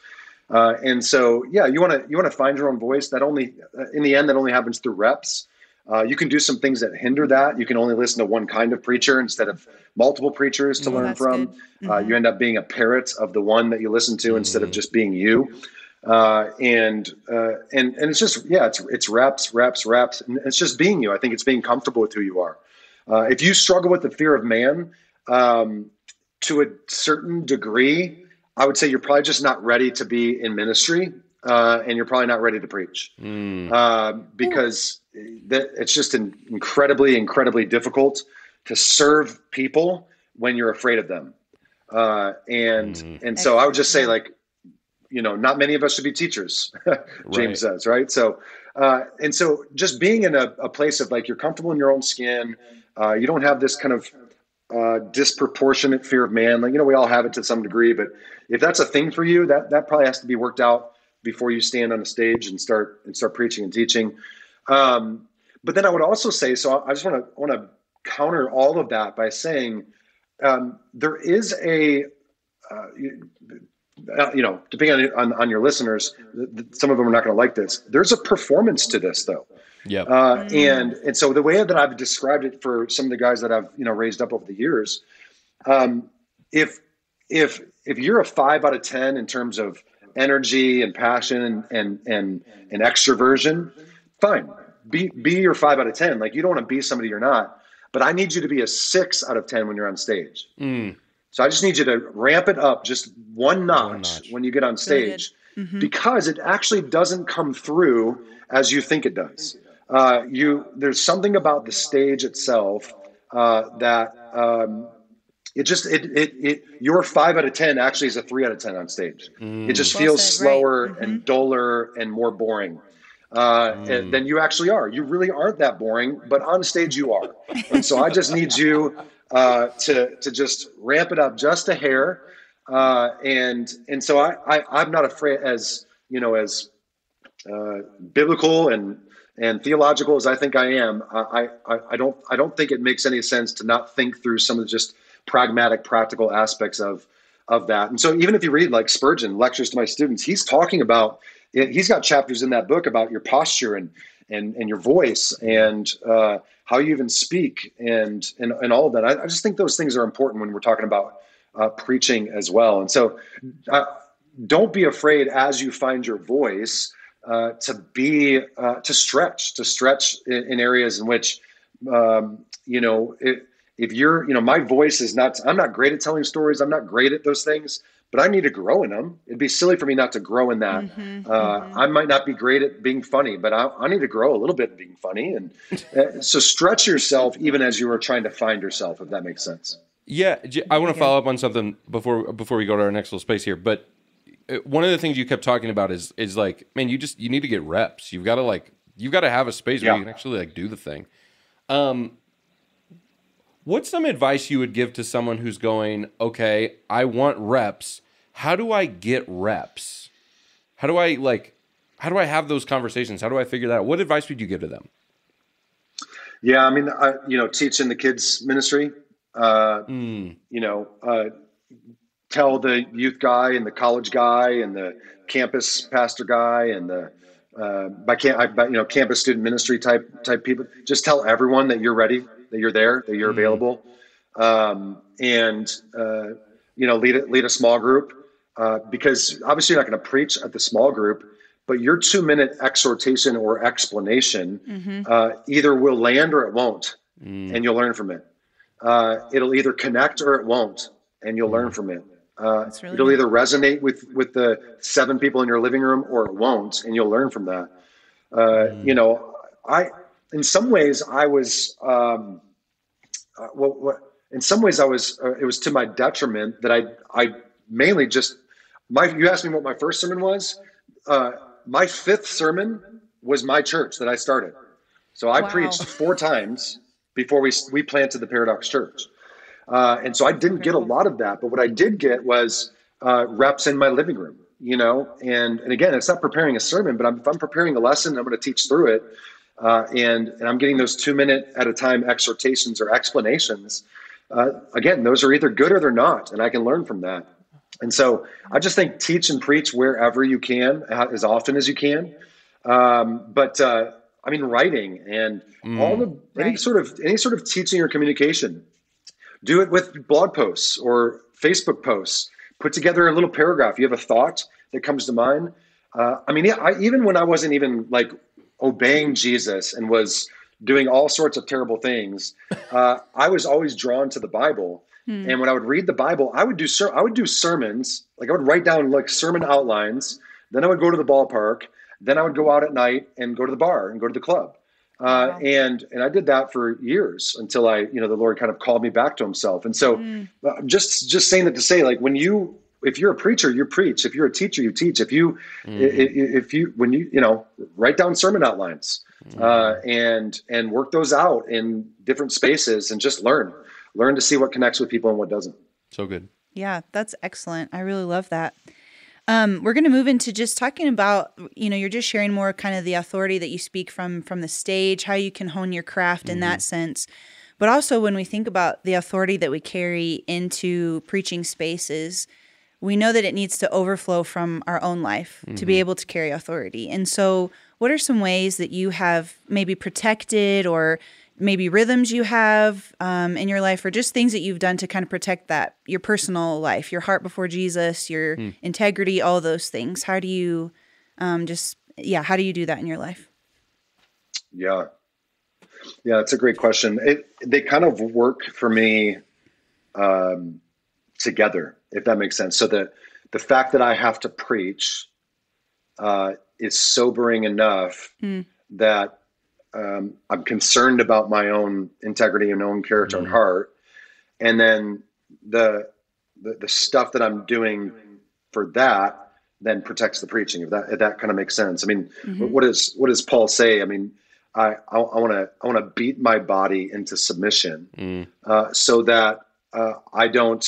Uh, and so, yeah, you want to you want to find your own voice. That only in the end that only happens through reps. Uh, you can do some things that hinder that. You can only listen to one kind of preacher instead of multiple preachers to oh, learn from. Uh, mm-hmm. Uh, you end up being a parrot of the one that you listen to mm-hmm. instead of mm. just being you. Uh, and uh, and and it's just yeah, it's it's reps, reps, reps, and it's just being you. I think it's being comfortable with who you are. Uh, if you struggle with the fear of man um, to a certain degree, I would say you're probably just not ready to be in ministry uh, and you're probably not ready to preach mm. uh, because that it's just an incredibly, incredibly difficult to serve people when you're afraid of them. Uh, and mm. and so I would just say like, you know, not many of us should be teachers. James right. says right. So uh, and so just being in a, a, place of like you're comfortable in your own skin, uh, you don't have this kind of uh, disproportionate fear of man. Like you know, we all have it to some degree, but if that's a thing for you, that that probably has to be worked out before you stand on a stage and start and start preaching and teaching. Um, but then I would also say, so I just want to want to counter all of that by saying um, there is a uh, you, uh, you know, depending on, on, on your listeners, some of them are not going to like this. There's a performance to this, though. Yeah. Uh, and and so the way that I've described it for some of the guys that I've you know raised up over the years, um, if if if you're a five out of ten in terms of energy and passion and and and, and extroversion, fine. Be be your five out of ten. Like you don't want to be somebody you're not, but I need you to be a six out of ten when you're on stage. Mm. So I just need you to ramp it up just one notch, one notch. when you get on stage, mm-hmm. because it actually doesn't come through as you think it does. Uh, you there's something about the stage itself uh, that um, it just it it, it your five out of ten actually is a three out of ten on stage. It just Well feels said, right. slower Mhm. and duller and more boring. Uh, and- than you actually are. You really aren't that boring, but on stage you are. And so I just need you uh, to to just ramp it up just a hair. Uh, and and so I, I I'm not afraid as you know as uh, biblical and and theological as I think I am, I, I I don't I don't think it makes any sense to not think through some of the just pragmatic, practical aspects of of that. And so even if you read like Spurgeon lectures to my students, he's talking about he's got chapters in that book about your posture and and and your voice and uh, how you even speak and and and all of that. I, I just think those things are important when we're talking about uh, preaching as well. And so. Uh, don't be afraid as you find your voice uh, to be uh, to stretch to stretch in, in areas in which um, you know if, if you're you know my voice is not i'm not great at telling stories. I'm not great at those things but i need to grow in them. It'd be silly for me not to grow in that. Mhm, uh, mhm. i might not be great at being funny but i, I need to grow a little bit in being funny. And uh, so stretch yourself even as you are trying to find yourself if that makes sense. Yeah, i want to follow up on something before before we go to our next little space here. But one of the things you kept talking about is is like, man, you just you need to get reps. You've got to like you've got to have a space where you can actually like do the thing. Um, what's some advice you would give to someone who's going, okay, I want reps. How do I get reps? How do I like? How do I have those conversations? How do I figure that out? What advice would you give to them? yeah i mean I, you know teach in the kids ministry uh, Mm, you know, uh, tell the youth guy and the college guy and the campus pastor guy and the uh, by I, by, you know, campus student ministry type type people. Just tell everyone that you're ready, that you're there, that you're Mm. available, um, and uh, you know, lead a, lead a small group uh, because obviously you're not going to preach at the small group, but your two minute exhortation or explanation Mhm. uh, either will land or it won't mm, and you'll learn from it. Uh, it'll either connect or it won't, and you'll learn from it. Uh, really it'll good. either resonate with with the seven people in your living room or it won't, and you'll learn from that. Uh, You know, I in some ways I was um, uh, what, what in some ways I was uh, it was to my detriment that I I mainly just my you asked me what my first sermon was. Uh, my fifth sermon was my church that I started. So I Wow. preached four times before we we planted the Paradox Church, uh, and so I didn't get a lot of that. But what I did get was uh, reps in my living room. You know, and and again, it's not preparing a sermon, but I'm, if I'm preparing a lesson, I'm going to teach through it, uh, and and I'm getting those two minute at a time exhortations or explanations. Uh, again, those are either good or they're not, and I can learn from that. And so I just think teach and preach wherever you can, uh, as often as you can. Um, but uh, I mean, writing and all the any Right. sort of any sort of teaching or communication. Do it with blog posts or Facebook posts. Put together a little paragraph. You have a thought that comes to mind. Uh, I mean, yeah, I, even when I wasn't even like obeying Jesus and was doing all sorts of terrible things, uh, I was always drawn to the Bible. Hmm. And when I would read the Bible, I would do ser- I would do sermons. Like I would write down like sermon outlines. Then I would go to the ballpark. Then I would go out at night and go to the bar and go to the club. Uh, Wow. and and I did that for years until I, you know, the Lord kind of called me back to Himself. And so, Mm. uh, just just saying that to say, like, when you, if you're a preacher, you preach. If you're a teacher, you teach. If you, i- i- if you, when you, you know, write down sermon outlines uh, and and work those out in different spaces and just learn, learn to see what connects with people and what doesn't. so good. Yeah, that's excellent. I really love that. Um, we're going to move into just talking about, you know, you're just sharing more kind of the authority that you speak from from the stage, how you can hone your craft in that sense. But also when we think about the authority that we carry into preaching spaces, we know that it needs to overflow from our own life to be able to carry authority. And so, what are some ways that you have maybe protected or maybe rhythms you have um, in your life or just things that you've done to kind of protect that your personal life your heart before jesus your integrity all those things how do you um, just yeah how do you do that in your life Yeah. Yeah, that's a great question. It, they kind of work for me um, together, if that makes sense. So the the fact that I have to preach uh, is sobering enough Hmm. that um, I'm concerned about my own integrity and own character and heart. And then the, the the stuff that I'm doing for that then protects the preaching. If that if that kind of makes sense. I mean, Mhm. what does what does Paul say? I mean, I I want to I want to beat my body into submission Mm. uh, so that uh, I don't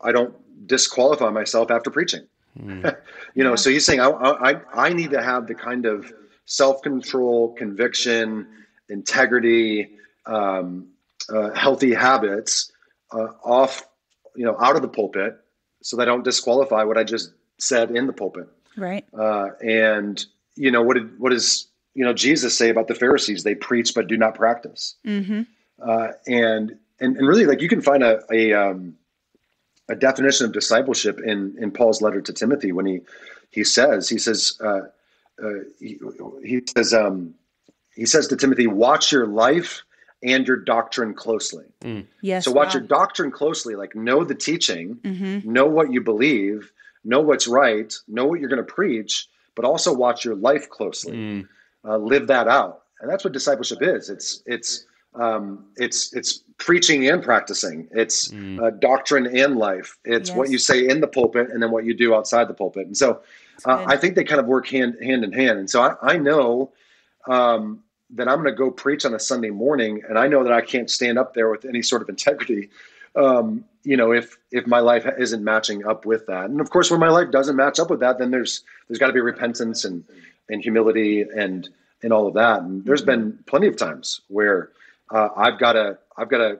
I don't disqualify myself after preaching. Mm. you know, Yeah. so he's saying I, I I need to have the kind of self control, conviction, integrity, um, uh, healthy habits uh, off, you know, out of the pulpit, so they don't disqualify what I just said in the pulpit. Right. Uh, and you know what did what does you know Jesus say about the Pharisees? They preach but do not practice. Mm-hmm. Uh, and and and really, like you can find a a, um, a definition of discipleship in in Paul's letter to Timothy when he he says he says uh, uh, he, he says um, he says to Timothy, watch your life and your doctrine closely. Yes. so watch wow. your doctrine closely, like know the teaching, Mm-hmm. know what you believe, know what's right, know what you're going to preach, but also watch your life closely Mm. uh, live that out and that's what discipleship is it's it's um, it's it's preaching and practicing. It's Mm. uh, doctrine and life. It's what you say in the pulpit and then what you do outside the pulpit. And so uh, i think they kind of work hand hand in hand. And so i, I know um, that i'm going to go preach on a sunday morning and i know that i can't stand up there with any sort of integrity um, you know if if my life isn't matching up with that. And of course when my life doesn't match up with that then there's there's got to be repentance and and humility and and all of that. And there's been plenty of times where uh, I've got to I've got to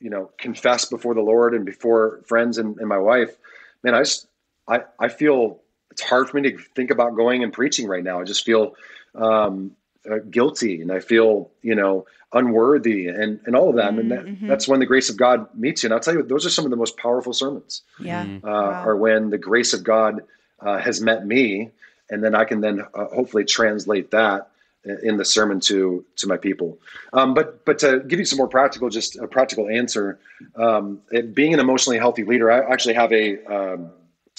you know confess before the Lord and before friends and, and my wife. Man, I just I I feel it's hard for me to think about going and preaching right now. I just feel um, uh, guilty and I feel you know unworthy and and all of that. And that, Mhm. that's when the grace of God meets you. And I'll tell you, those are some of the most powerful sermons Yeah. Mm. uh, Wow. are when the grace of God uh, has met me, and then I can then uh, hopefully translate that in the sermon to to my people. Um, but but to give you some more practical, just a practical answer, um, it, being an emotionally healthy leader, I actually have a, um,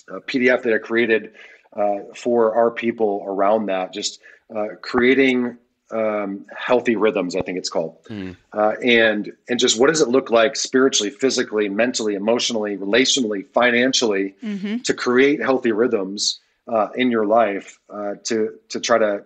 a PDF that I created uh, for our people around that, just uh, creating um, healthy rhythms. I think it's called Mm. uh, and and just what does it look like spiritually, physically, mentally, emotionally, relationally, financially Mm-hmm. to create healthy rhythms uh, in your life uh, to to try to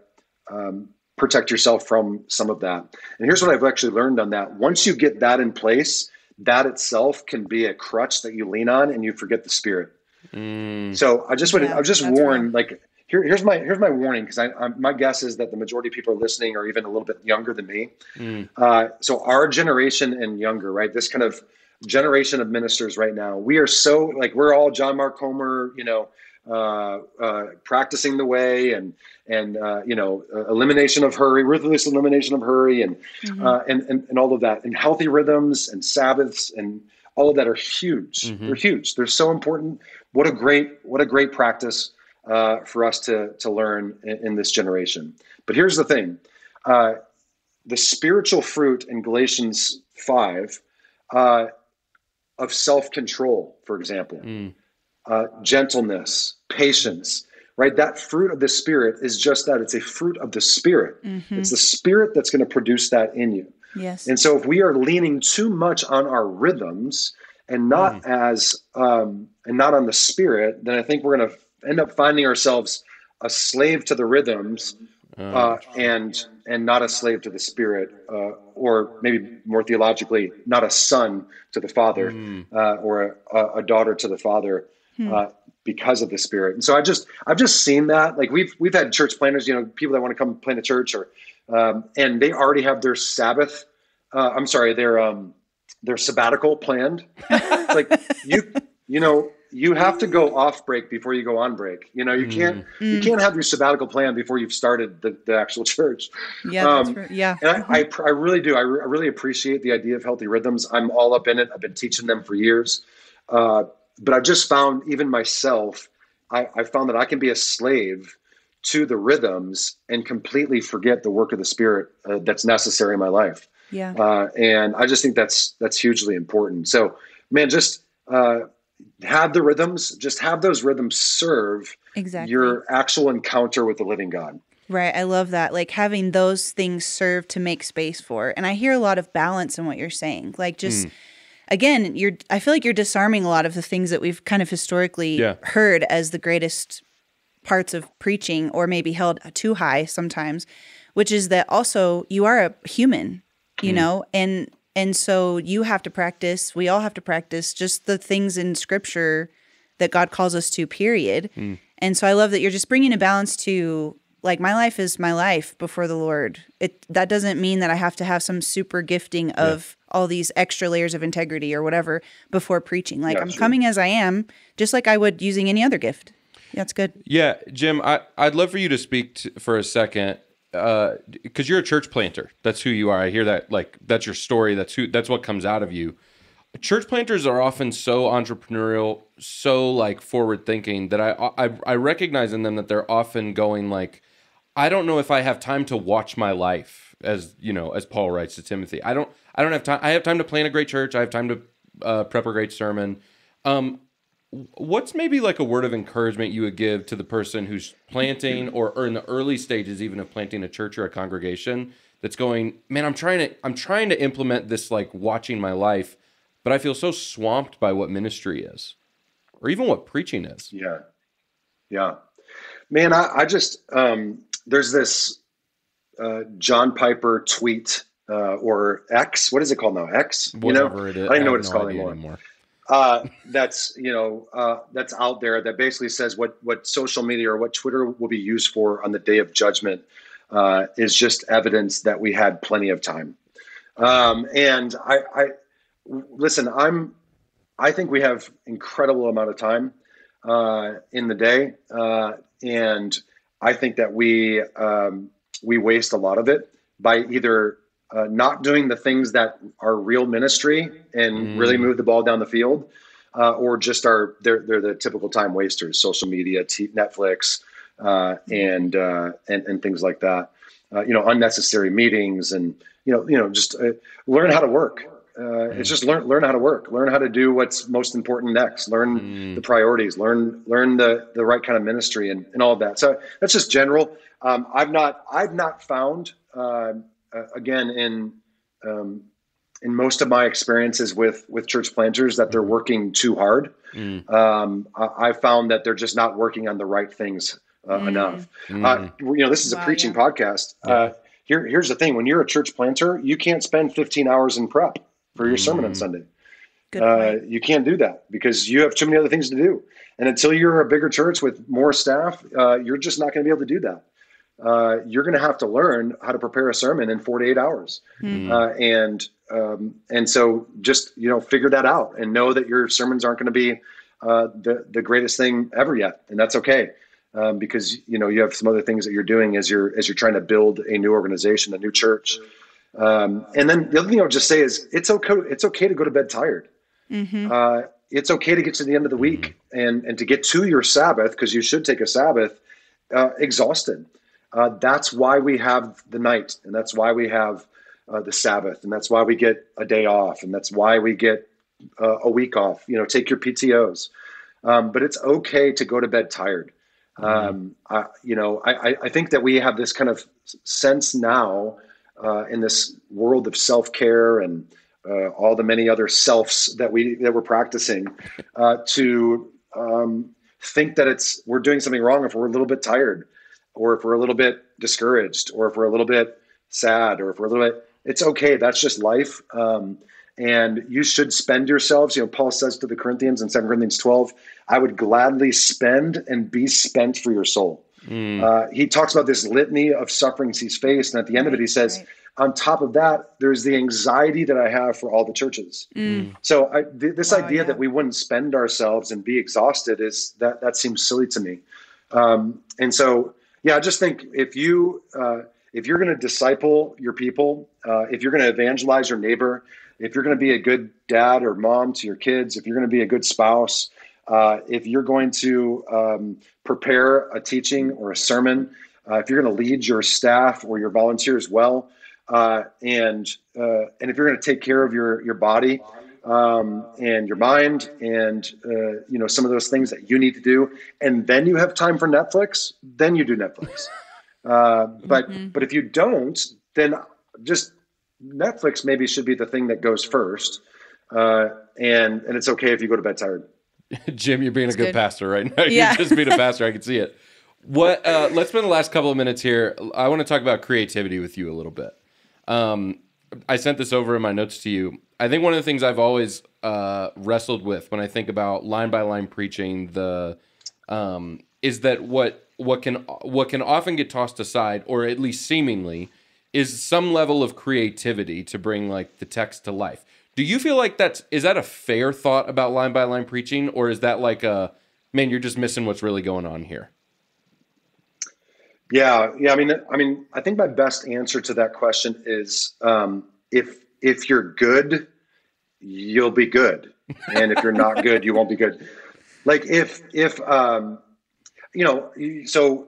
um, protect yourself from some of that. And here's what I've actually learned on that: once you get that in place, that itself can be a crutch that you lean on, and you forget the spirit. Mm. So I just would Yeah, I just that's warn like here, here's my here's my warning because I, I my guess is that the majority of people are listening are even a little bit younger than me. Mm. Uh, so our generation and younger, right? This kind of generation of ministers right now, we are so like we're all John Mark Comer, you know, uh, uh, practicing the way and and uh, you know uh, elimination of hurry, ruthless elimination of hurry, and, Mhm. uh, and and and all of that, and healthy rhythms and Sabbaths and all of that are huge. Mhm. They're huge. They're so important. What a great what a great practice uh, for us to to learn in, in this generation. But here's the thing. Uh, the spiritual fruit in Galatians 5 uh, of self control, for example, Mm. Uh, gentleness, patience, right? That fruit of the Spirit is just that it's a fruit of the Spirit. Mhm. It's the Spirit that's going to produce that in you. Yes. And so if we are leaning too much on our rhythms and not as um, and not on the spirit, then I think we're going to end up finding ourselves a slave to the rhythms Uh, uh, and and not a slave to the spirit, uh, or maybe more theologically, not a son to the father mm. uh, or a, a daughter to the father Hmm. uh, because of the spirit. And so I just I've just seen that. Like we've we've had church planters, you know, people that want to come plant a church, or um, and they already have their Sabbath. Uh, I'm sorry, their um, their sabbatical planned. It's like you you know you have to go off break before you go on break. You know you can't you Mm. can't have your sabbatical plan before you've started the, the actual church. Yeah. Um, right. Yeah. And I, I, I really do. I, re- I really appreciate the idea of healthy rhythms. I'm all up in it. I've been teaching them for years. Uh, but I just found, even myself, I, I found that I can be a slave to the rhythms and completely forget the work of the Spirit uh, that's necessary in my life. yeah. Uh, and I just think that's that's hugely important. So, man, just uh, have the rhythms. Just have those rhythms serve Exactly. your actual encounter with the living God. Right. I love that. Like having those things serve to make space for. And I hear a lot of balance in what you're saying. Like just again, you're I feel like you're disarming a lot of the things that we've kind of historically Yeah. heard as the greatest parts of preaching or maybe held too high sometimes, which is that also you are a human, you mm. know, and and so you have to practice, we all have to practice just the things in scripture that God calls us to, period. Mm. And so I love that you're just bringing a balance to like my life is my life before the Lord. It that doesn't mean that I have to have some super gifting of all these extra layers of integrity or whatever before preaching. Like Yeah, I'm sure. coming as I am, just like I would using any other gift. That's good. Yeah, Jim, I, I'd love for you to speak t for a second, uh, because you're a church planter. That's who you are. I hear that. Like that's your story. That's who. That's what comes out of you. Church planters are often so entrepreneurial, so like forward thinking that I, I I recognize in them that they're often going like, I don't know if I have time to watch my life, as you know, as Paul writes to Timothy. I don't I don't have time. I have time to plan a great church. I have time to uh, prep a great sermon. Um, what's maybe like a word of encouragement you would give to the person who's planting or, or in the early stages even of planting a church or a congregation that's going man i'm trying to i'm trying to implement this like watching my life but i feel so swamped by what ministry is or even what preaching is Yeah. Yeah. Man, I, I just, um, there's this uh, John Piper tweet uh, or X. What is it called now? X? You know? whatever it is I don't even know what it's no called idea anymore. Uh, that's, you know, uh, that's out there that basically says what, what social media or what Twitter will be used for on the day of judgment uh, is just evidence that we had plenty of time. Um, and I, I, listen, I'm, I think we have incredible amount of time uh, in the day, uh, and I think that we um, we waste a lot of it by either uh, not doing the things that are real ministry and really move the ball down the field, uh, or just are they're they're the typical time wasters, social media, t- Netflix, uh, and, uh, and and things like that. Uh, you know, unnecessary meetings, and you know, you know, just uh, learn how to work. Uh, It's just learn learn how to work, learn how to do what's most important next, learn the priorities, learn learn the the right kind of ministry, and, and all of that. So that's just general. Um, I've not I've not found again in um, in most of my experiences with with church planters that they're working too hard. Um, I, I found that they're just not working on the right things uh, enough. Uh, you know, this is a Wow, preaching yeah. podcast. Uh, here, here's the thing: when you're a church planter, you can't spend 15 hours in prep for your sermon on Sunday. Uh, you can't do that because you have too many other things to do. And until you're a bigger church with more staff, uh, you're just not going to be able to do that. Uh, you're going to have to learn how to prepare a sermon in 48 hours, uh, and um, and so just you know figure that out and know that your sermons aren't going to be uh, the the greatest thing ever yet, and that's okay um, because you know you have some other things that you're doing as you're as you're trying to build a new organization, a new church. Um, and then the other thing I would just say is it's okay it's okay to go to bed tired. Uh, it's okay to get to the end of the week and and to get to your Sabbath because you should take a Sabbath uh, exhausted. Uh, that's why we have the night, and that's why we have uh, the Sabbath, and that's why we get a day off, and that's why we get uh, a week off. You know, take your PTOS. Um, but it's okay to go to bed tired. Um, I, you know, I, I- I think that we have this kind of sense now uh, in this world of self care and uh, all the many other selves that we that we're practicing uh, to um, think that it's we're doing something wrong if we're a little bit tired, or if we're a little bit discouraged, or if we're a little bit sad, or if we're a little bit. It's okay. That's just life. Um, and you should spend yourselves. You know, Paul says to the Corinthians in 2 Corinthians 12, I would gladly spend and be spent for your soul. Uh, he talks about this litany of sufferings he's faced. And at the end of it, he says, right. on top of that, there's the anxiety that I have for all the churches. So I, th- this Wow, idea yeah. that we wouldn't spend ourselves and be exhausted is that that seems silly to me. Um, and so, yeah, I just think if you uh, if you're going to disciple your people, uh, if you're going to evangelize your neighbor, if you're going to be a good dad or mom to your kids, if you're going to be a good spouse, uh, if you're going to um, prepare a teaching or a sermon, uh, if you're going to lead your staff or your volunteers well, uh, and uh, and if you're going to take care of your your body um, and your mind and uh, you know some of those things that you need to do, and then you have time for Netflix, then you do Netflix. Uh, but but if you don't, then just Netflix maybe should be the thing that goes first. uh, and and it's okay if you go to bed tired. Jim, you're being a good, good. pastor right now. Yeah. You're just being a pastor. I can see it. What? Uh, let's spend the last couple of minutes here. I want to talk about creativity with you a little bit. Um, I sent this over in my notes to you. I think one of the things I've always uh, wrestled with when I think about line by line preaching, the um, is that what what can what can often get tossed aside, or at least seemingly, is some level of creativity to bring like the text to life. Do you feel like that's is that a fair thought about line by line preaching, or is that like a man, you're just missing what's really going on here? Yeah, yeah. I mean, I mean, I think my best answer to that question is um, if if you're good, you'll be good, and if you're not good, you won't be good. Like if if um, you know, so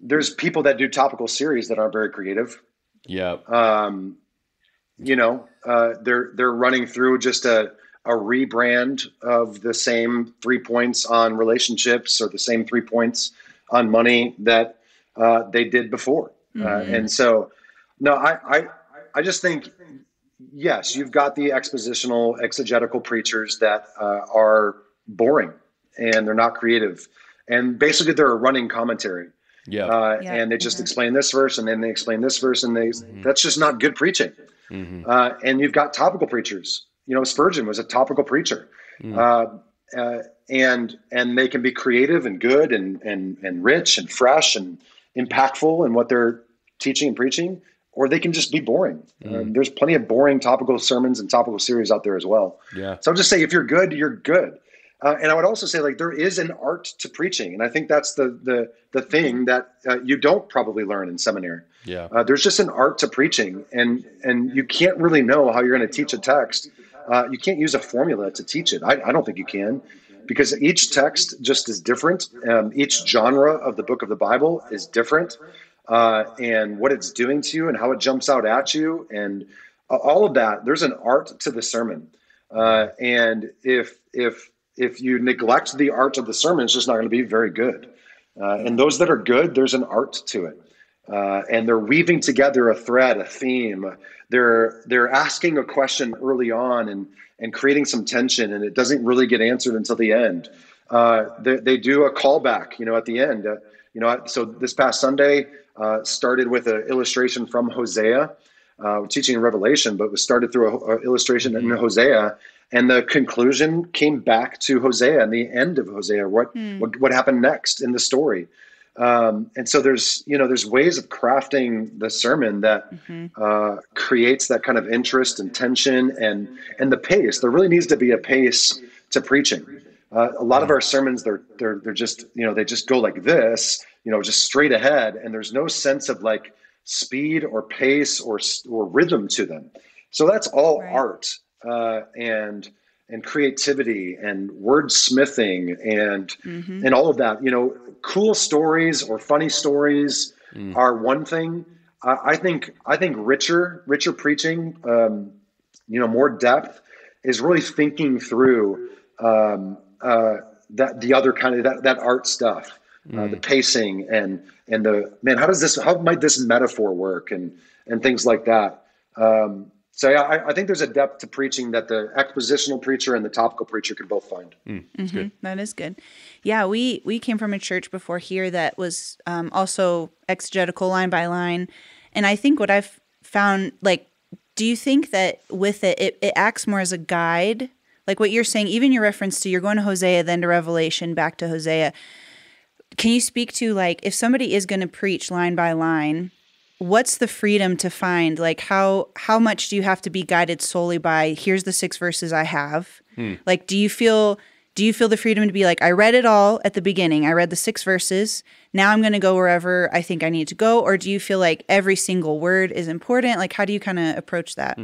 there's people that do topical series that aren't very creative. Yeah. Um, you know, uh, they're they're running through just a a rebrand of the same three points on relationships or the same three points on money that uh, they did before. Uh, and so, no, I, I I just think yes, you've got the expositional exegetical preachers that uh, are boring and they're not creative, and basically they're a running commentary. Yeah. Uh, Yeah. and they just Mhm. explain this verse and then they explain this verse and they that's just not good preaching Mhm. uh, and you've got topical preachers you know spurgeon was a topical preacher Mm. uh, uh, and and they can be creative and good and and and rich and fresh and impactful in what they're teaching and preaching or they can just be boring Um, there's plenty of boring topical sermons and topical series out there as well Yeah. so I'll just say if you're good, you're good. Uh, and I would also say like there is an art to preaching, and I think that's the the the thing that uh, you don't probably learn in seminary. Yeah. Uh, there's just an art to preaching, and and you can't really know how you're going to teach a text. Uh, you can't use a formula to teach it. I, I don't think you can, because each text just is different. Um, each genre of the book of the Bible is different, uh, and what it's doing to you, and how it jumps out at you, and all of that. There's an art to the sermon, uh, and if if if you neglect the art of the sermon, it's just not going to be very good. Uh, and those that are good, there's an art to it uh, and they're weaving together a thread, a theme. They're they're asking a question early on and and creating some tension, and it doesn't really get answered until the end. Uh, they, they do a callback, you know, at the end. Uh, you know, so this past Sunday uh, started with an illustration from Hosea. Uh, teaching in Revelation, but was started through an illustration in Hosea, and the conclusion came back to Hosea and the end of Hosea. What what, what happened next in the story? Um, and so there's you know there's ways of crafting the sermon that uh, creates that kind of interest and tension and and the pace. There really needs to be a pace to preaching. Uh, a lot of our sermons they're they're they're just you know they just go like this you know just straight ahead and there's no sense of like speed or pace or or rhythm to them. So that's all Right. art. Uh, and and creativity and wordsmithing and Mm-hmm. and all of that. You know, cool stories or funny stories Mm. are one thing. I, I think I think richer richer preaching, um, you know, more depth is really thinking through um, uh, that the other kind of that that art stuff, uh, the pacing and and the man. How does this? How might this metaphor work and and things like that. Um, so yeah, I, I think there's a depth to preaching that the expositional preacher and the topical preacher can both find. Mhm, That is good. Yeah, we we came from a church before here that was um, also exegetical line by line, and I think what I've found, like, do you think that with it, it, it acts more as a guide? Like what you're saying, even your reference to you're going to Hosea, then to Revelation, back to Hosea. Can you speak to like if somebody is going to preach line by line? What's the freedom to find? Like how how much do you have to be guided solely by here's the six verses I have? Like do you feel do you feel the freedom to be like I read it all at the beginning. I read the six verses. Now I'm going to go wherever I think I need to go or do you feel like every single word is important? Like how do you kind of approach that?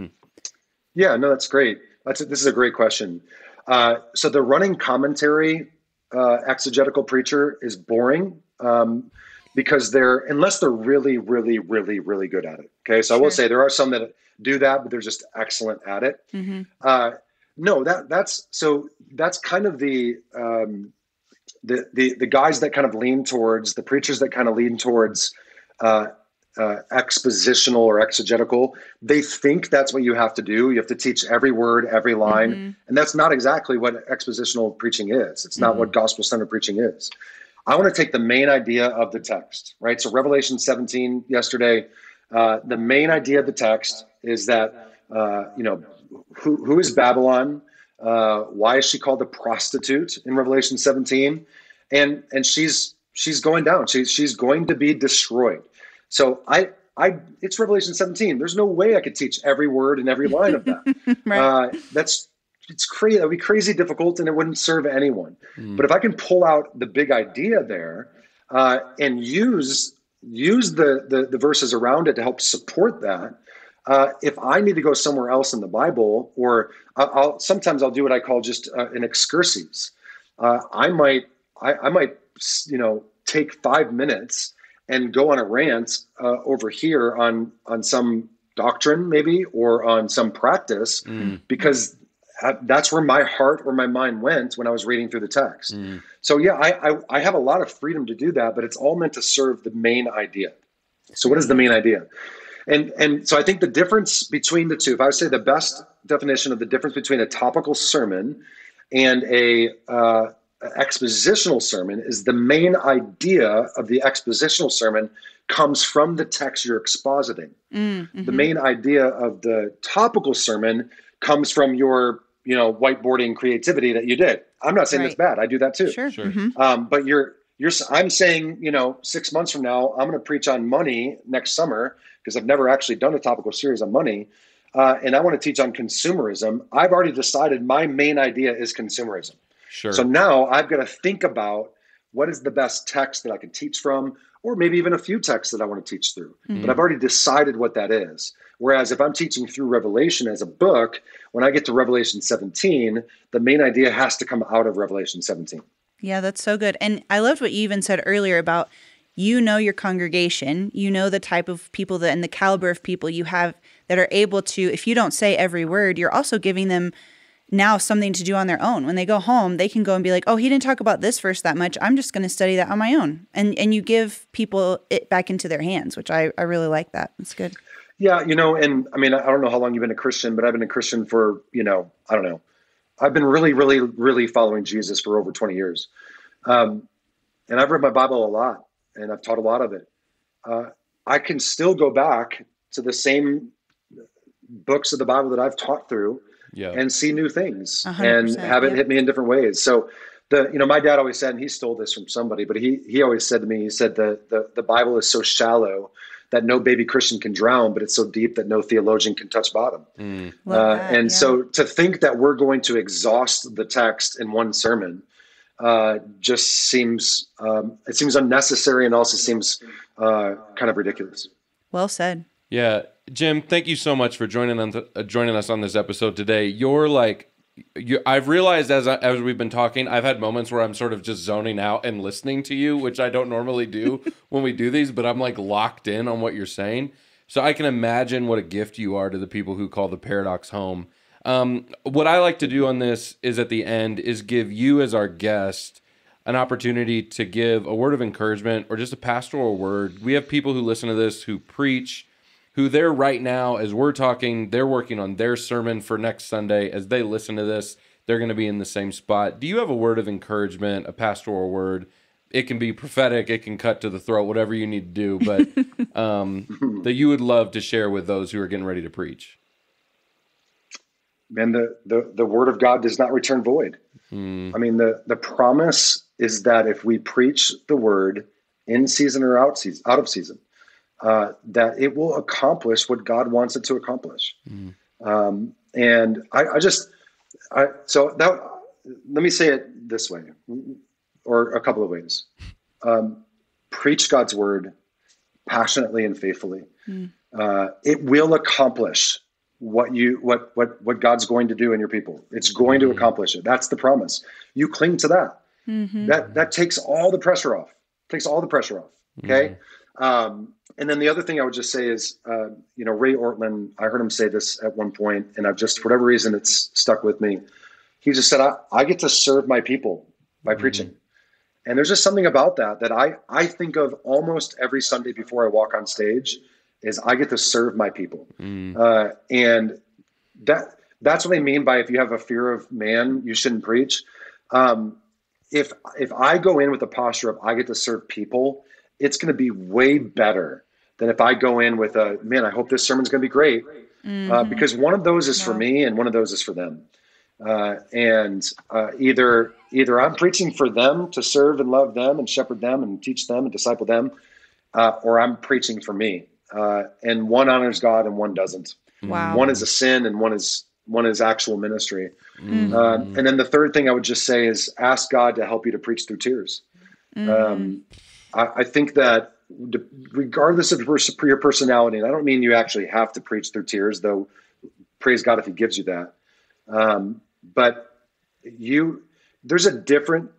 Yeah, no, that's great. That's this is a great question. Uh, so the running commentary uh, exegetical preacher is boring um, because they're unless they're really, really, really, really good at it. Okay, so I will say there are some that do that, but they're just excellent at it. Mhm. Uh, no, that that's so that's kind of the um, the the the guys that kind of lean towards the preachers that kind of lean towards uh, uh, expositional or exegetical. They think that's what you have to do. You have to teach every word, every line, mm-hmm. and that's not exactly what expositional preaching is. It's not mm-hmm. what gospel centered preaching is. I want to take the main idea of the text, right? So Revelation 17 yesterday, uh, the main idea of the text is that uh, you know who, who is Babylon? Uh, why is she called a prostitute in Revelation 17? And and she's she's going down. She's she's going to be destroyed. So I I it's Revelation 17. There's no way I could teach every word and every line of that. right. uh, that's it's crazy. That would be crazy difficult, and it wouldn't serve anyone. Mm. But if I can pull out the big idea there uh, and use use the, the, the verses around it to help support that. Uh, if I need to go somewhere else in the Bible, or I'll, sometimes I'll do what I call just uh, an excursus. Uh, I might I, I, might you know take five minutes and go on a rant uh, over here on on some doctrine maybe or on some practice mm. because that's where my heart or my mind went when I was reading through the text. Mm. So yeah, I, I, I have a lot of freedom to do that, but it's all meant to serve the main idea. So what is the main idea? And and so I think the difference between the two, if I would say the best definition of the difference between a topical sermon and a uh, expositional sermon is the main idea of the expositional sermon comes from the text you're expositing. Mm, mm-hmm. The main idea of the topical sermon comes from your you know whiteboarding creativity that you did. I'm not saying right. that's bad. I do that too. Sure. sure. Mm-hmm. Um, but you're you're I'm saying you know six months from now I'm going to preach on money next summer because I've never actually done a topical series on money. Uh, and I want to teach on consumerism. I've already decided my main idea is consumerism. Sure. So now I've got to think about what is the best text that I can teach from, or maybe even a few texts that I want to teach through. Mm-hmm. But I've already decided what that is. Whereas if I'm teaching through Revelation as a book, when I get to Revelation 17, the main idea has to come out of Revelation 17. Yeah, that's so good. And I loved what you even said earlier about you know your congregation, you know the type of people that and the caliber of people you have that are able to, if you don't say every word, you're also giving them now something to do on their own. When they go home, they can go and be like, "Oh, he didn't talk about this verse that much. I'm just going to study that on my own." And and you give people it back into their hands, which I I really like that. It's good. Yeah, you know, and I mean, I don't know how long you've been a Christian, but I've been a Christian for you know, I don't know. I've been really, really, really following Jesus for over 20 years, um, and I've read my Bible a lot, and I've taught a lot of it. Uh, I can still go back to the same books of the Bible that I've taught through yeah. and see new things and have it yeah. hit me in different ways. So the you know my dad always said, and he stole this from somebody, but he he always said to me, he said the the, the Bible is so shallow that no baby Christian can drown, but it's so deep that no theologian can touch bottom. Mm. Uh, and yeah. so to think that we're going to exhaust the text in one sermon uh, just seems um, it seems unnecessary and also seems uh, kind of ridiculous. Well said. Yeah, Jim, thank you so much for joining on th- uh, joining us on this episode today. You're like, you, I've realized as I, as we've been talking, I've had moments where I'm sort of just zoning out and listening to you, which I don't normally do when we do these, but I'm like locked in on what you're saying. So I can imagine what a gift you are to the people who call the paradox home. Um, what I like to do on this is at the end is give you as our guest an opportunity to give a word of encouragement or just a pastoral word. We have people who listen to this who preach who they're right now, as we're talking, they're working on their sermon for next Sunday. As they listen to this, they're going to be in the same spot. Do you have a word of encouragement, a pastoral word? It can be prophetic, it can cut to the throat, whatever you need to do, but um, that you would love to share with those who are getting ready to preach. Man, the, the, the word of God does not return void. Hmm. I mean, the, the promise is that if we preach the word in season or out season, out of season, uh, that it will accomplish what God wants it to accomplish. Mm. Um, and I, I just, I, so that, let me say it this way, or a couple of ways. Um, preach God's word passionately and faithfully. Mm. Uh, it will accomplish what you what what what God's going to do in your people. It's going to accomplish it. That's the promise. You cling to that. Mm-hmm. That that takes all the pressure off. Takes all the pressure off. Okay. Mm-hmm. Um, and then the other thing I would just say is, uh, you know, Ray Ortlund, I heard him say this at one point, and I've just, for whatever reason, it's stuck with me. He just said, I, I get to serve my people by mm-hmm. preaching. And there's just something about that that I I think of almost every Sunday before I walk on stage is I get to serve my people. Mm. Uh, and that that's what I mean by if you have a fear of man, you shouldn't preach. Um, if if I go in with a posture of I get to serve people, it's going to be way better than if I go in with a man. I hope this sermon's going to be great uh, because one of those is for me and one of those is for them. Uh, and uh, either either I'm preaching for them to serve and love them and shepherd them and teach them and disciple them, uh, or I'm preaching for me. Uh, and one honors God and one doesn't. Wow. One is a sin and one is one is actual ministry. Mm. Um, and then the third thing I would just say is ask God to help you to preach through tears. Um, I, I think that regardless of your personality, and I don't mean you actually have to preach through tears, though. Praise God if He gives you that. Um, but you, there's a different.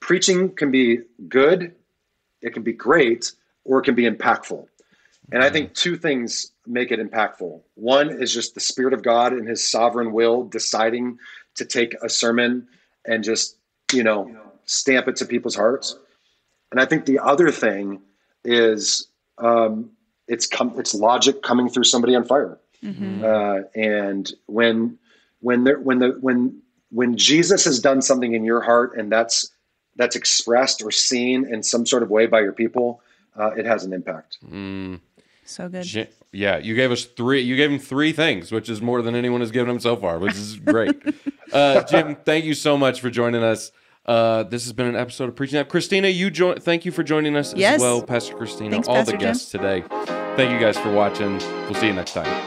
Preaching can be good, it can be great, or it can be impactful. And I think two things make it impactful. One is just the Spirit of God and His sovereign will deciding to take a sermon and just, you know, stamp it to people's hearts. And I think the other thing is um, it's com- it's logic coming through somebody on fire. Mhm. Uh, and when when there when the when when Jesus has done something in your heart and that's that's expressed or seen in some sort of way by your people, uh, it has an impact. Mm. So good. Ji- Yeah, you gave us three. You gave him three things, which is more than anyone has given him so far, which is great. uh, Jim, thank you so much for joining us. Uh, this has been an episode of Preaching Up. Christina, you join. Thank you for joining us Yes. as well, Pastor Christina. Thanks, all Pastor the Jim. guests today. Thank you guys for watching. We'll see you next time.